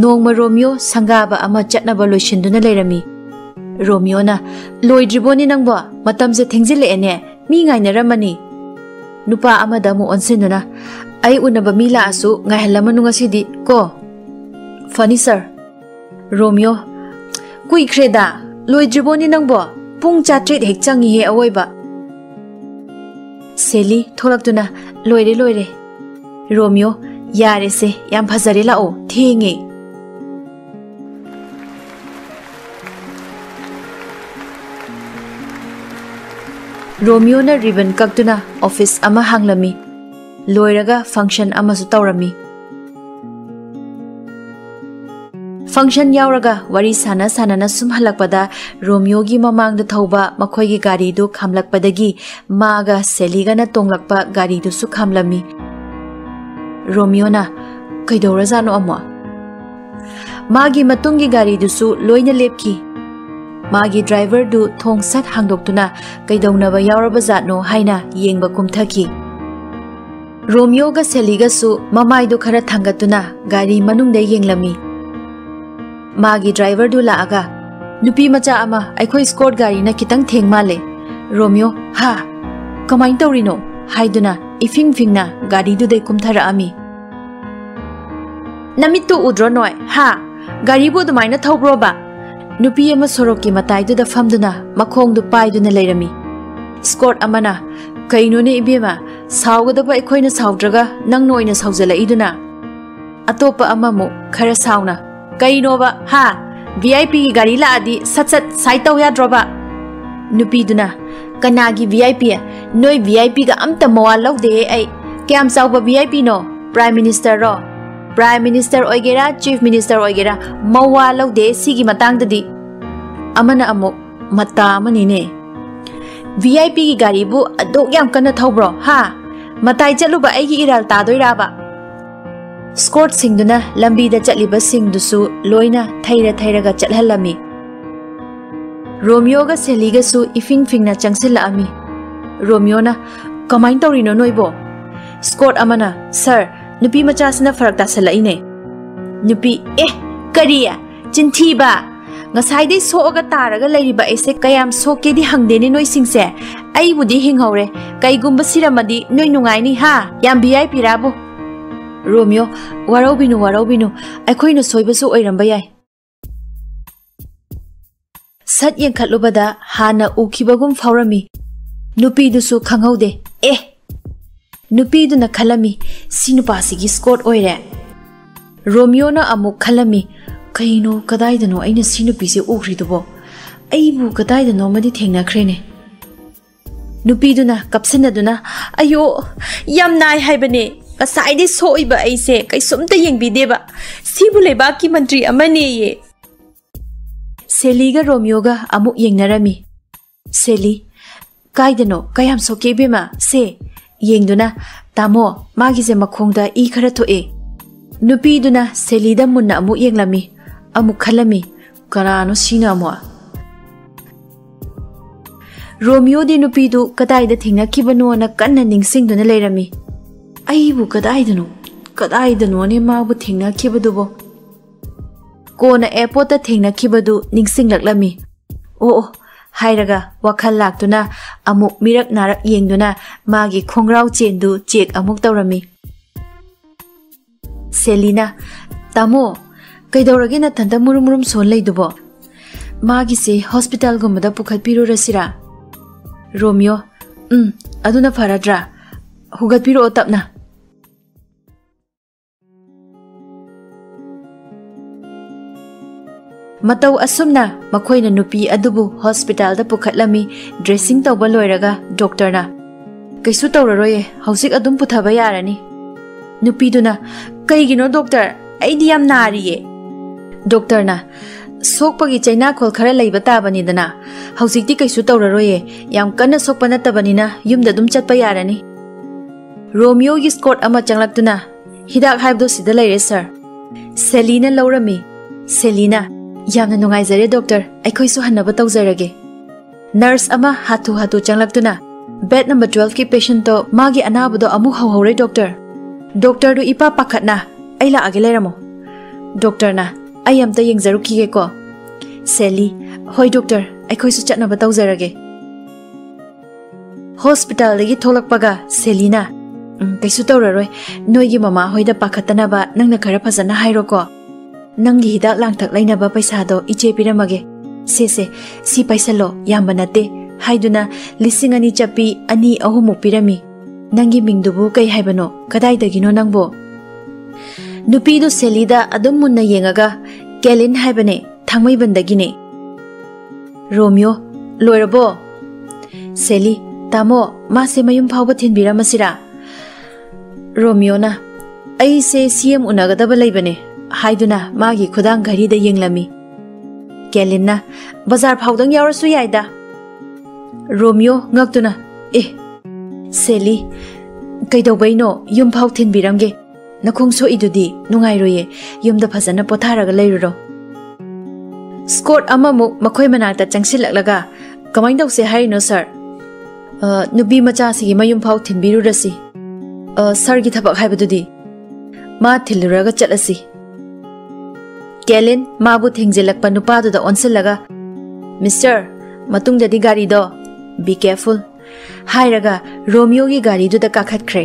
ꯅꯣꯡꯃ ꯔꯣꯃꯤꯌꯣ ꯁꯪꯒꯥꯕ ꯑꯃ ꯆꯠꯅꯕ ꯂꯣꯏꯁꯤꯟꯗꯨꯅ ꯂꯩꯔꯝꯃꯤ ꯔꯣꯃꯤꯌꯣꯅ ꯂꯣꯏꯗ꯭ꯔꯤꯕꯣꯅꯤ ꯅꯪꯕꯣ ꯃꯇꯝꯁꯦ ꯊꯦꯡꯖꯤꯜꯂꯛꯑꯦꯅꯦ ꯃꯤ ꯉꯥꯏꯅꯔꯝꯃꯅꯤ ꯅꯨꯄꯥ ꯑꯃꯗ ꯑꯃꯨꯛ ꯑꯣꯟꯁꯤꯟꯗꯨꯅ ai unaba mi la asu, nga helama nunga si di ko? Funny, sir. Romeo, kui kreda, loi jiboni nang bo pung cha tret hek chang he awoi ba. Seli, tholak tuna loire loire romeo yare se, yam phajare la o, thenge. Romeo na ribbon kaktuna office ama hanglami ꯂꯣꯏꯔꯒ ꯐꯪꯁꯟ ꯑꯃꯁꯨ ꯇꯧꯔꯝꯃꯤ ꯐꯪꯁꯟ ꯌꯥꯎꯔꯒ ꯋꯥꯔꯤ ꯁꯥꯟꯅ ꯁꯥꯟꯅꯅ ꯁꯨꯝ ꯍꯜꯂꯛꯄꯗ ꯔꯣꯃꯤꯌꯣꯒꯤ ꯃꯃꯥꯡꯗ ꯊꯧꯕ ꯃꯈꯣꯏꯒꯤ ꯒꯥꯔꯤꯗꯨ ꯈꯥꯝꯂꯛꯄꯗꯒꯤ ꯃꯥꯒ ꯁꯦꯂꯤꯒꯅ ꯇꯣꯡꯂꯛꯄ ꯒꯥꯔꯤꯗꯨꯁꯨ ꯈꯥꯝꯂꯝꯃꯤ ꯔꯣꯃꯤꯌꯣꯅ ꯀꯩꯗꯧꯔꯖꯥꯠꯅꯣ ꯑꯃꯨꯛ ꯃꯥꯒꯤ ꯃꯇꯨꯡꯒꯤ ꯒꯥꯔꯤꯗꯨꯁꯨ ꯂꯣꯏꯅ ꯂꯦꯞꯈꯤ ꯃꯥꯒꯤ ꯗ꯭ꯔꯥꯏꯚꯔꯗꯨ ꯊꯣꯡ ꯁꯠ ꯍꯥꯡꯗꯣꯛꯇꯨꯅ ꯀꯩꯗꯧꯅꯕ ꯌꯥꯎꯔꯕꯖꯥꯠꯅꯣ ꯍꯥꯏꯅ ꯌꯦꯡꯕ ꯀꯨꯝꯊꯈꯤ ꯔꯣꯃꯤꯌꯣꯒ ꯁꯦꯂꯤꯒꯁꯨ ꯃꯃꯥꯏꯗꯨ ꯈꯔ ꯊꯥꯡꯒꯠꯇꯨꯅ ꯒꯥꯔꯤ ꯃꯅꯨꯡꯗ ꯌꯦꯡꯂꯝꯃꯤ ꯃꯥꯒꯤ ꯗ꯭ꯔꯥꯏꯚꯔꯗꯨ ꯂꯥꯛꯑꯒ ꯅꯨꯄꯤ ꯃꯆꯥ ꯑꯃ ꯑꯩꯈꯣꯏ ꯁ꯭ꯀꯣꯔꯠ ꯒꯥꯔꯤꯅ ꯈꯤꯇꯪ ꯊꯦꯡ ꯃꯥꯜꯂꯦ ꯔꯣꯃꯤꯌꯣ ꯍꯥ ꯀꯃꯥꯏꯅ ꯇꯧꯔꯤꯅꯣ ꯍꯥꯏꯗꯨꯅ ꯏꯐꯤꯡ ꯐꯤꯡꯅ ꯒꯥꯔꯤꯗꯨꯗꯩ ꯀꯨꯝꯊꯔꯛꯑꯝꯃꯤ ꯅꯃꯤꯠꯇꯨ ꯎꯗ꯭ꯔꯣ ꯅꯣꯏ ꯍꯥ ꯒꯥꯔꯤꯕꯨ ꯑꯗꯨꯃꯥꯏꯅ ꯊꯧꯕ꯭ꯔꯣꯕ ꯅꯨꯄꯤ ꯑꯃ ꯁꯣꯔꯣꯛꯀꯤ ꯃꯇꯥꯏꯗꯨꯗ ꯐꯝꯗꯨꯅ ꯃꯈꯣꯡꯗꯨ ꯄꯥꯏꯗꯨꯅ ꯂꯩꯔꯝꯃꯤ ꯁ꯭ꯀꯣꯔꯠ ꯑꯃꯅ ꯀꯩꯅꯣꯅꯦ ꯏꯕꯦꯝꯃ ꯁꯥꯎꯒꯗꯕ ꯑꯩꯈꯣꯏꯅ ꯁꯥꯎꯗ꯭ꯔꯒ ꯅꯪꯅ ꯑꯣꯏꯅ ꯁꯥꯎꯖꯜꯂꯛꯏꯗꯨꯅ ꯑꯇꯣꯞꯄ ꯑꯃꯃꯨꯛ ꯈꯔ ꯁꯥꯎꯅ ꯀꯩꯅꯣꯕ ꯍꯥ ꯚꯤ ꯑꯥꯏ ꯄꯤꯒꯤ ꯒꯥꯔꯤ ꯂꯥꯛꯑꯗꯤ ꯁꯠ ꯁꯠ ꯁꯥꯏꯠ ꯇꯧ ꯌꯥꯗ꯭ꯔꯣꯕ ꯅꯨꯄꯤꯗꯨꯅ ꯀꯅꯥꯒꯤ ꯚꯤ ꯑꯥꯏ ꯄꯤ ꯅꯣꯏ ꯚꯤ ꯑꯥꯏ ꯄꯤꯒ ꯑꯝꯇ ꯃꯋꯥ ꯂꯧꯗꯦꯍꯦ ꯑꯩ ꯀꯌꯥꯝ ꯆꯥꯎꯕ ꯚꯤ ꯑꯥꯏ ꯄꯤꯅꯣ ꯄ꯭ꯔꯥꯏꯝ ꯃꯤꯅꯤꯁꯇꯔꯔꯣ ꯄ꯭ꯔꯥꯏꯝ ꯃꯤꯅꯤꯁꯇꯔ ꯑꯣꯏꯒꯦꯔꯥ ꯆꯤꯐ ꯃꯤꯅꯤꯁꯇꯔ ꯑꯣꯏꯒꯦꯔꯥ ꯃꯋꯥ ꯂꯧꯗꯦ ꯁꯤꯒꯤ ꯃꯇꯥꯡꯗꯗꯤ amana amuk mata amani ne VIP gi gari bu adok yam kana thobro ha matai chalu ba ai gi iral ta doi ra ba Scott सिंगदुना लंबीदा चलिबा सिंगदुसु लोइना थैरा थैरागा चलहलमी रोमियोगा सेलीगासु इफिंग फिंगना चंगसिलामी रोमियोना कमाइन तौरिनो नोइबो स्कोट अमना सर ꯉꯁꯥꯏꯗꯩ ꯁꯣꯛꯑꯒ ꯇꯥꯔꯒ ꯂꯩꯔꯤꯕ ꯑꯩꯁꯦ ꯀꯌꯥꯝ ꯁꯣꯛꯀꯦꯗꯤ ꯍꯪꯗꯦꯅꯦ ꯅꯣꯏꯁꯤꯡꯁꯦ ꯑꯩꯕꯨꯗꯤ ꯍꯤꯡꯍꯧꯔꯦ ꯀꯩꯒꯨꯝꯕ ꯁꯤꯔꯝꯃꯗꯤ ꯅꯣꯏ ꯅꯨꯡꯉꯥꯏꯅꯤ ꯍꯥ ꯌꯥꯝ ꯚꯤ ꯑꯥꯏ ꯄꯤꯔꯥꯕꯨ ꯔꯣꯃꯤꯌꯣ ꯋꯥꯔꯧꯕꯤꯅꯨ ꯋꯥꯔꯧꯕꯤꯅꯨ ꯑꯩꯈꯣꯏꯅ ꯁꯣꯏꯕꯁꯨ ꯑꯣꯏꯔꯝꯕ ꯌꯥꯏ ꯁꯠ ꯌꯦꯡꯈꯠꯂꯨꯕꯗ ꯍꯥꯟꯅ ꯎꯈꯤꯕꯒꯨꯝ ꯐꯥꯎꯔꯝꯃꯤ ꯅꯨꯄꯤꯗꯨꯁꯨ ꯈꯪꯍꯧꯗꯦ ꯑꯦ ꯅꯨꯄꯤꯗꯨꯅ ꯈꯜꯂꯝꯃꯤ ꯁꯤ ꯅꯨꯄꯥꯁꯤꯒꯤ ꯁ꯭ꯀꯣꯠ ꯑꯣꯏꯔꯦ ꯔꯣꯃꯤꯌꯣꯅ ꯑꯃꯨꯛ ꯈꯜꯂꯝꯃꯤ ꯀꯩꯅꯣ ꯀꯗꯥꯏꯗꯅꯣ ꯑꯩꯅ ꯁꯤ ꯅꯨꯄꯤꯁꯦ ꯎꯈ꯭ꯔꯤꯗꯨꯕꯣ ꯑꯩꯕꯨ ꯀꯗꯥꯏꯗꯅꯣꯃꯗꯤ ꯊꯦꯡꯅꯈ꯭ꯔꯦꯅꯦ ꯅꯨꯄꯤꯗꯨꯅ ꯀꯞꯁꯤꯟꯅꯗꯨꯅ ꯑꯌꯣ ꯌꯥꯝ ꯅꯥꯏ ꯍꯥꯏꯕꯅꯦ ꯉꯁꯥꯏꯗꯤ ꯁꯣꯛꯏꯕ ꯑꯩꯁꯦ ꯀꯩꯁꯨꯝꯇ ꯌꯦꯡꯕꯤꯗꯦꯕ ꯁꯤꯕꯨ ꯂꯩꯕꯥꯛꯀꯤ ꯃꯟꯇ꯭ꯔꯤ ꯑꯃꯅꯦꯌꯦ ꯁꯦꯂꯤꯒ ꯔꯣꯃꯤꯌꯣꯒ ꯑꯃꯨꯛ ꯌꯦꯡꯅꯔꯝꯃꯤ ꯁꯦꯂꯤ ꯀꯥꯏꯗꯅꯣ ꯀꯌꯥꯝ ꯁꯣꯛꯀꯦ ꯏꯕꯦꯝꯃ ꯁꯦ ꯌꯦꯡꯗꯨꯅ ꯇꯥꯃꯣ ꯃꯥꯒꯤꯁꯦ ꯃꯈꯣꯡꯗ ꯏ ꯈꯔ ꯊꯣꯛꯑꯦ ꯅꯨꯄꯤꯗꯨꯅ ꯁꯦꯂꯤꯗ ꯃꯨꯟꯅ ꯑꯃꯨꯛ ꯌꯦꯡꯂꯝꯃꯤ Amuk khalami, karano sina mo. Romeo di nupidu kadai da thinga kibano na kanna ningsing do na leirami. Ai bu kadai da no, kadai da no ne ma bu thinga kibadu bo. Ko na airport da thinga kibadu ningsing laklami. Oo, 하이라가 와칼락도나 아목 미락 나락 이행도나 마기 콩라우 젠두 잭 아목 떠오라미 셀리나 따모 ꯀꯩꯗꯧꯔꯒꯦ ꯅꯊꯟꯇ ꯃꯨꯔꯨꯝ ꯃꯨꯔꯨꯝ ꯁꯣꯟ ꯂꯩꯗꯨꯕꯣ ꯃꯥꯒꯤꯁꯦ ꯍꯣꯁꯄꯤꯇꯥꯜꯒꯨꯝꯕꯗ ꯄꯨꯈꯠꯄꯤꯔꯨꯔꯁꯤꯔꯥ ꯔꯣꯃꯤꯌꯣ ꯎꯝ ꯑꯗꯨꯅ ꯐꯔꯗ꯭ꯔꯥ ꯍꯨꯒꯠꯄꯤꯔꯛꯑꯣ ꯇꯞꯅ ꯃꯇꯧ ꯑꯁꯨꯝꯅ ꯃꯈꯣꯏꯅ ꯅꯨꯄꯤ ꯑꯗꯨꯕꯨ ꯍꯣꯁꯄꯤꯇꯥꯜꯗ ꯄꯨꯈꯠꯂꯝꯃꯤ ꯗ꯭ꯔꯦꯁꯤꯡ ꯇꯧꯕ ꯂꯣꯏꯔꯒ ꯗꯣꯛꯇꯔꯅ ꯀꯩꯁꯨ ꯇꯧꯔꯔꯣꯏꯌꯦ ꯍꯧꯖꯤꯛ ꯑꯗꯨꯝ ꯄꯨꯊꯕ ꯌꯥꯔꯅꯤ ꯅꯨꯄꯤꯗꯨꯅ ꯀꯩꯒꯤꯅꯣ ꯗꯣꯛꯇꯔ ꯑꯩꯗꯤ ꯌꯥꯝ ꯅꯥꯔꯤꯌꯦ ꯗꯣꯛꯇꯔꯅ ꯁꯣꯛꯄꯒꯤ ꯆꯩꯅꯥꯈꯣꯜ ꯈꯔ ꯂꯩꯕ ꯇꯥꯕꯅꯤꯗꯅ ꯍꯧꯖꯤꯛꯇꯤ ꯀꯩꯁꯨ ꯇꯧꯔꯔꯣꯏꯌꯦ ꯌꯥꯝ ꯀꯟꯅ ꯁꯣꯛꯄ ꯅꯠꯇꯕꯅꯤꯅ ꯌꯨꯝꯗ ꯑꯗꯨꯝ ꯆꯠꯄ ꯌꯥꯔꯅꯤ ꯔꯣꯃꯤꯌꯣꯒꯤ ꯁ꯭ꯀꯣꯠ ꯑꯃ ꯆꯪꯂꯛꯇꯨꯅ ꯍꯤꯗꯥꯛ ꯍꯥꯏꯕꯗꯣ ꯁꯤꯗ ꯂꯩꯔꯦ ꯁꯔ ꯁꯦꯂꯤꯅ ꯂꯧꯔꯝꯃꯤ ꯁꯦꯂꯤꯅ ꯌꯥꯝꯅ ꯅꯨꯡꯉꯥꯏꯖꯔꯦ ꯗꯣꯛꯇꯔ ꯑꯩꯈꯣꯏꯁꯨ ꯍꯟꯅꯕ ꯇꯧꯖꯔꯒꯦ ꯅꯔꯁ ꯑꯃ ꯍꯥꯊꯨ ꯍꯥꯊꯨ ꯆꯪꯂꯛꯇꯨꯅ ꯕꯦꯠ ꯅꯝꯕꯔ ꯇꯨꯋꯦꯜꯐꯀꯤ ꯄꯦꯁꯦꯟꯇꯣ ꯃꯥꯒꯤ ꯑꯅꯥꯕꯗꯣ ꯑꯃꯨꯛ ꯍꯧꯍꯧꯔꯦ ꯗꯣꯛꯇꯔ ꯗꯣꯛꯇꯔꯗꯨ ꯏꯄꯥ ꯄꯥꯈꯠꯅ ꯑꯩ ꯂꯥꯛꯑꯒꯦ ꯂꯩꯔꯝꯃꯣ ꯗꯣꯛꯇꯔꯅ ꯑꯩ ꯑꯝꯇ ꯌꯦꯡꯖꯔꯨꯈꯤꯒꯦꯀꯣ ꯁꯦꯂꯤ ꯍꯣꯏ ꯗꯣꯛꯇꯔ ꯑꯩꯈꯣꯏꯁꯨ ꯆꯠꯅꯕ ꯇꯧꯖꯔꯒꯦ ꯍꯣꯁꯄꯤꯇꯥꯜꯗꯒꯤ ꯊꯣꯛꯂꯛꯄꯒ ꯁꯦꯂꯤꯅ ꯀꯩꯁꯨ ꯇꯧꯔꯔꯣꯏ ꯅꯣꯏꯒꯤ ꯃꯃꯥ ꯍꯣꯏꯗ ꯄꯥꯈꯠꯇꯅꯕ ꯅꯪꯅ ꯈꯔ ꯐꯖꯅ ꯍꯥꯏꯔꯣꯀꯣ ꯅꯪꯒꯤ ꯍꯤꯗꯥꯛ ꯂꯥꯡꯊꯛ ꯂꯩꯅꯕ ꯄꯩꯁꯥꯗꯣ ꯏꯆꯦ ꯄꯤꯔꯝꯃꯒꯦ ꯁꯦꯁꯦ ꯁꯤ ꯄꯩꯁꯜꯂꯣ ꯌꯥꯝꯕ ꯅꯠꯇꯦ ꯍꯥꯏꯗꯨꯅ ꯂꯤꯁꯤꯡ ꯑꯅꯤ ꯆꯞꯄꯤ ꯑꯅꯤ ꯑꯍꯨꯝꯃꯨꯛ ꯄꯤꯔꯝꯃꯤ ꯅꯪꯒꯤ ꯃꯤꯡꯗꯨꯕꯨ ꯀꯩ ꯍꯥꯏꯕꯅꯣ ꯀꯗꯥꯏꯗꯒꯤꯅꯣ ꯅꯪꯕꯣ ꯅꯨꯄꯤꯗꯨ ꯁꯦꯂꯤꯗ ꯑꯗꯨꯝ ꯃꯨꯟꯅ ꯌꯦꯡꯉꯒ ꯀꯦꯂꯤꯟ ꯍꯥꯏꯕꯅꯦ ꯊꯥꯡꯃꯩꯕꯟꯗꯒꯤꯅꯦ ꯔꯣꯃꯤꯌꯣ ꯂꯣꯏꯔꯕꯣ ꯁꯦꯂꯤ ꯇꯥꯃꯣ ꯃꯥꯁꯦ ꯃꯌꯨꯝ ꯐꯥꯎꯕ ꯊꯤꯟꯕꯤꯔꯝꯃꯁꯤꯔꯥ ꯔꯣꯃꯤꯌꯣꯅ ꯑꯩꯁꯦ ꯁꯤ ꯑꯦꯝ ꯎꯅꯒꯗꯕ ꯂꯩꯕꯅꯦ ꯍꯥꯏꯗꯨꯅ ꯃꯥꯒꯤ ꯈꯨꯗꯥꯡ ꯘꯔꯤꯗ ꯌꯦꯡꯂꯝꯃꯤ ꯀꯦꯂꯤꯟꯅ ꯕꯖꯥꯔ ꯐꯥꯎꯗꯪ ꯌꯥꯎꯔꯁꯨ ꯌꯥꯏꯗ ꯔꯣꯃꯤꯌꯣ ꯉꯛꯇꯨꯅ ꯑꯦ ꯁꯦꯂꯤ ꯀꯩꯗꯧꯕꯩꯅꯣ ꯌꯨꯝ ꯐꯥꯎ ꯊꯤꯟꯕꯤꯔꯝꯒꯦ ꯅꯈꯣꯡ ꯁꯣꯛꯏꯗꯨꯗꯤ ꯅꯨꯡꯉꯥꯏꯔꯣꯏꯌꯦ ꯌꯨꯝꯗ ꯐꯖꯅ ꯄꯣꯊꯥꯔꯒ ꯂꯩꯔꯨꯔꯣ ꯁ꯭ꯀꯣꯠ ꯑꯃꯃꯨꯛ ꯃꯈꯣꯏ ꯃꯅꯥꯛꯇ ꯆꯪꯁꯤꯜꯂꯛꯂꯒ ꯀꯃꯥꯏꯅ ꯇꯧꯁꯦ ꯍꯥꯏꯔꯤꯅꯣ ꯁꯥꯔ ꯅꯨꯄꯤ ꯃꯆꯥꯁꯤꯒꯤ ꯃꯌꯨꯝ ꯐꯥꯎ ꯊꯤꯟꯕꯤꯔꯨꯔꯁꯤ ꯁꯥꯔꯒꯤ ꯊꯕꯛ ꯍꯥꯏꯕꯗꯨꯗꯤ ꯃꯥ ꯊꯤꯜꯂꯨꯔꯒ ꯆꯠꯂꯁꯤ ꯀꯦꯂꯤꯟ ꯃꯥꯕꯨ ꯊꯦꯡꯖꯤꯜꯂꯛꯄ ꯅꯨꯄꯥꯗꯨꯗ ꯑꯣꯟꯁꯤꯜꯂꯒ ꯃꯤꯁꯇꯔ ꯃꯇꯨꯡꯗꯗꯤ ꯒꯥꯔꯤꯗꯣ ꯕꯤ ꯀꯦꯌꯔꯐꯨꯜ ꯍꯥꯏꯔꯒ ꯔꯣꯃꯤꯌꯣꯒꯤ ꯒꯥꯔꯤꯗꯨꯗ ꯀꯥꯈꯠꯈ꯭ꯔꯦ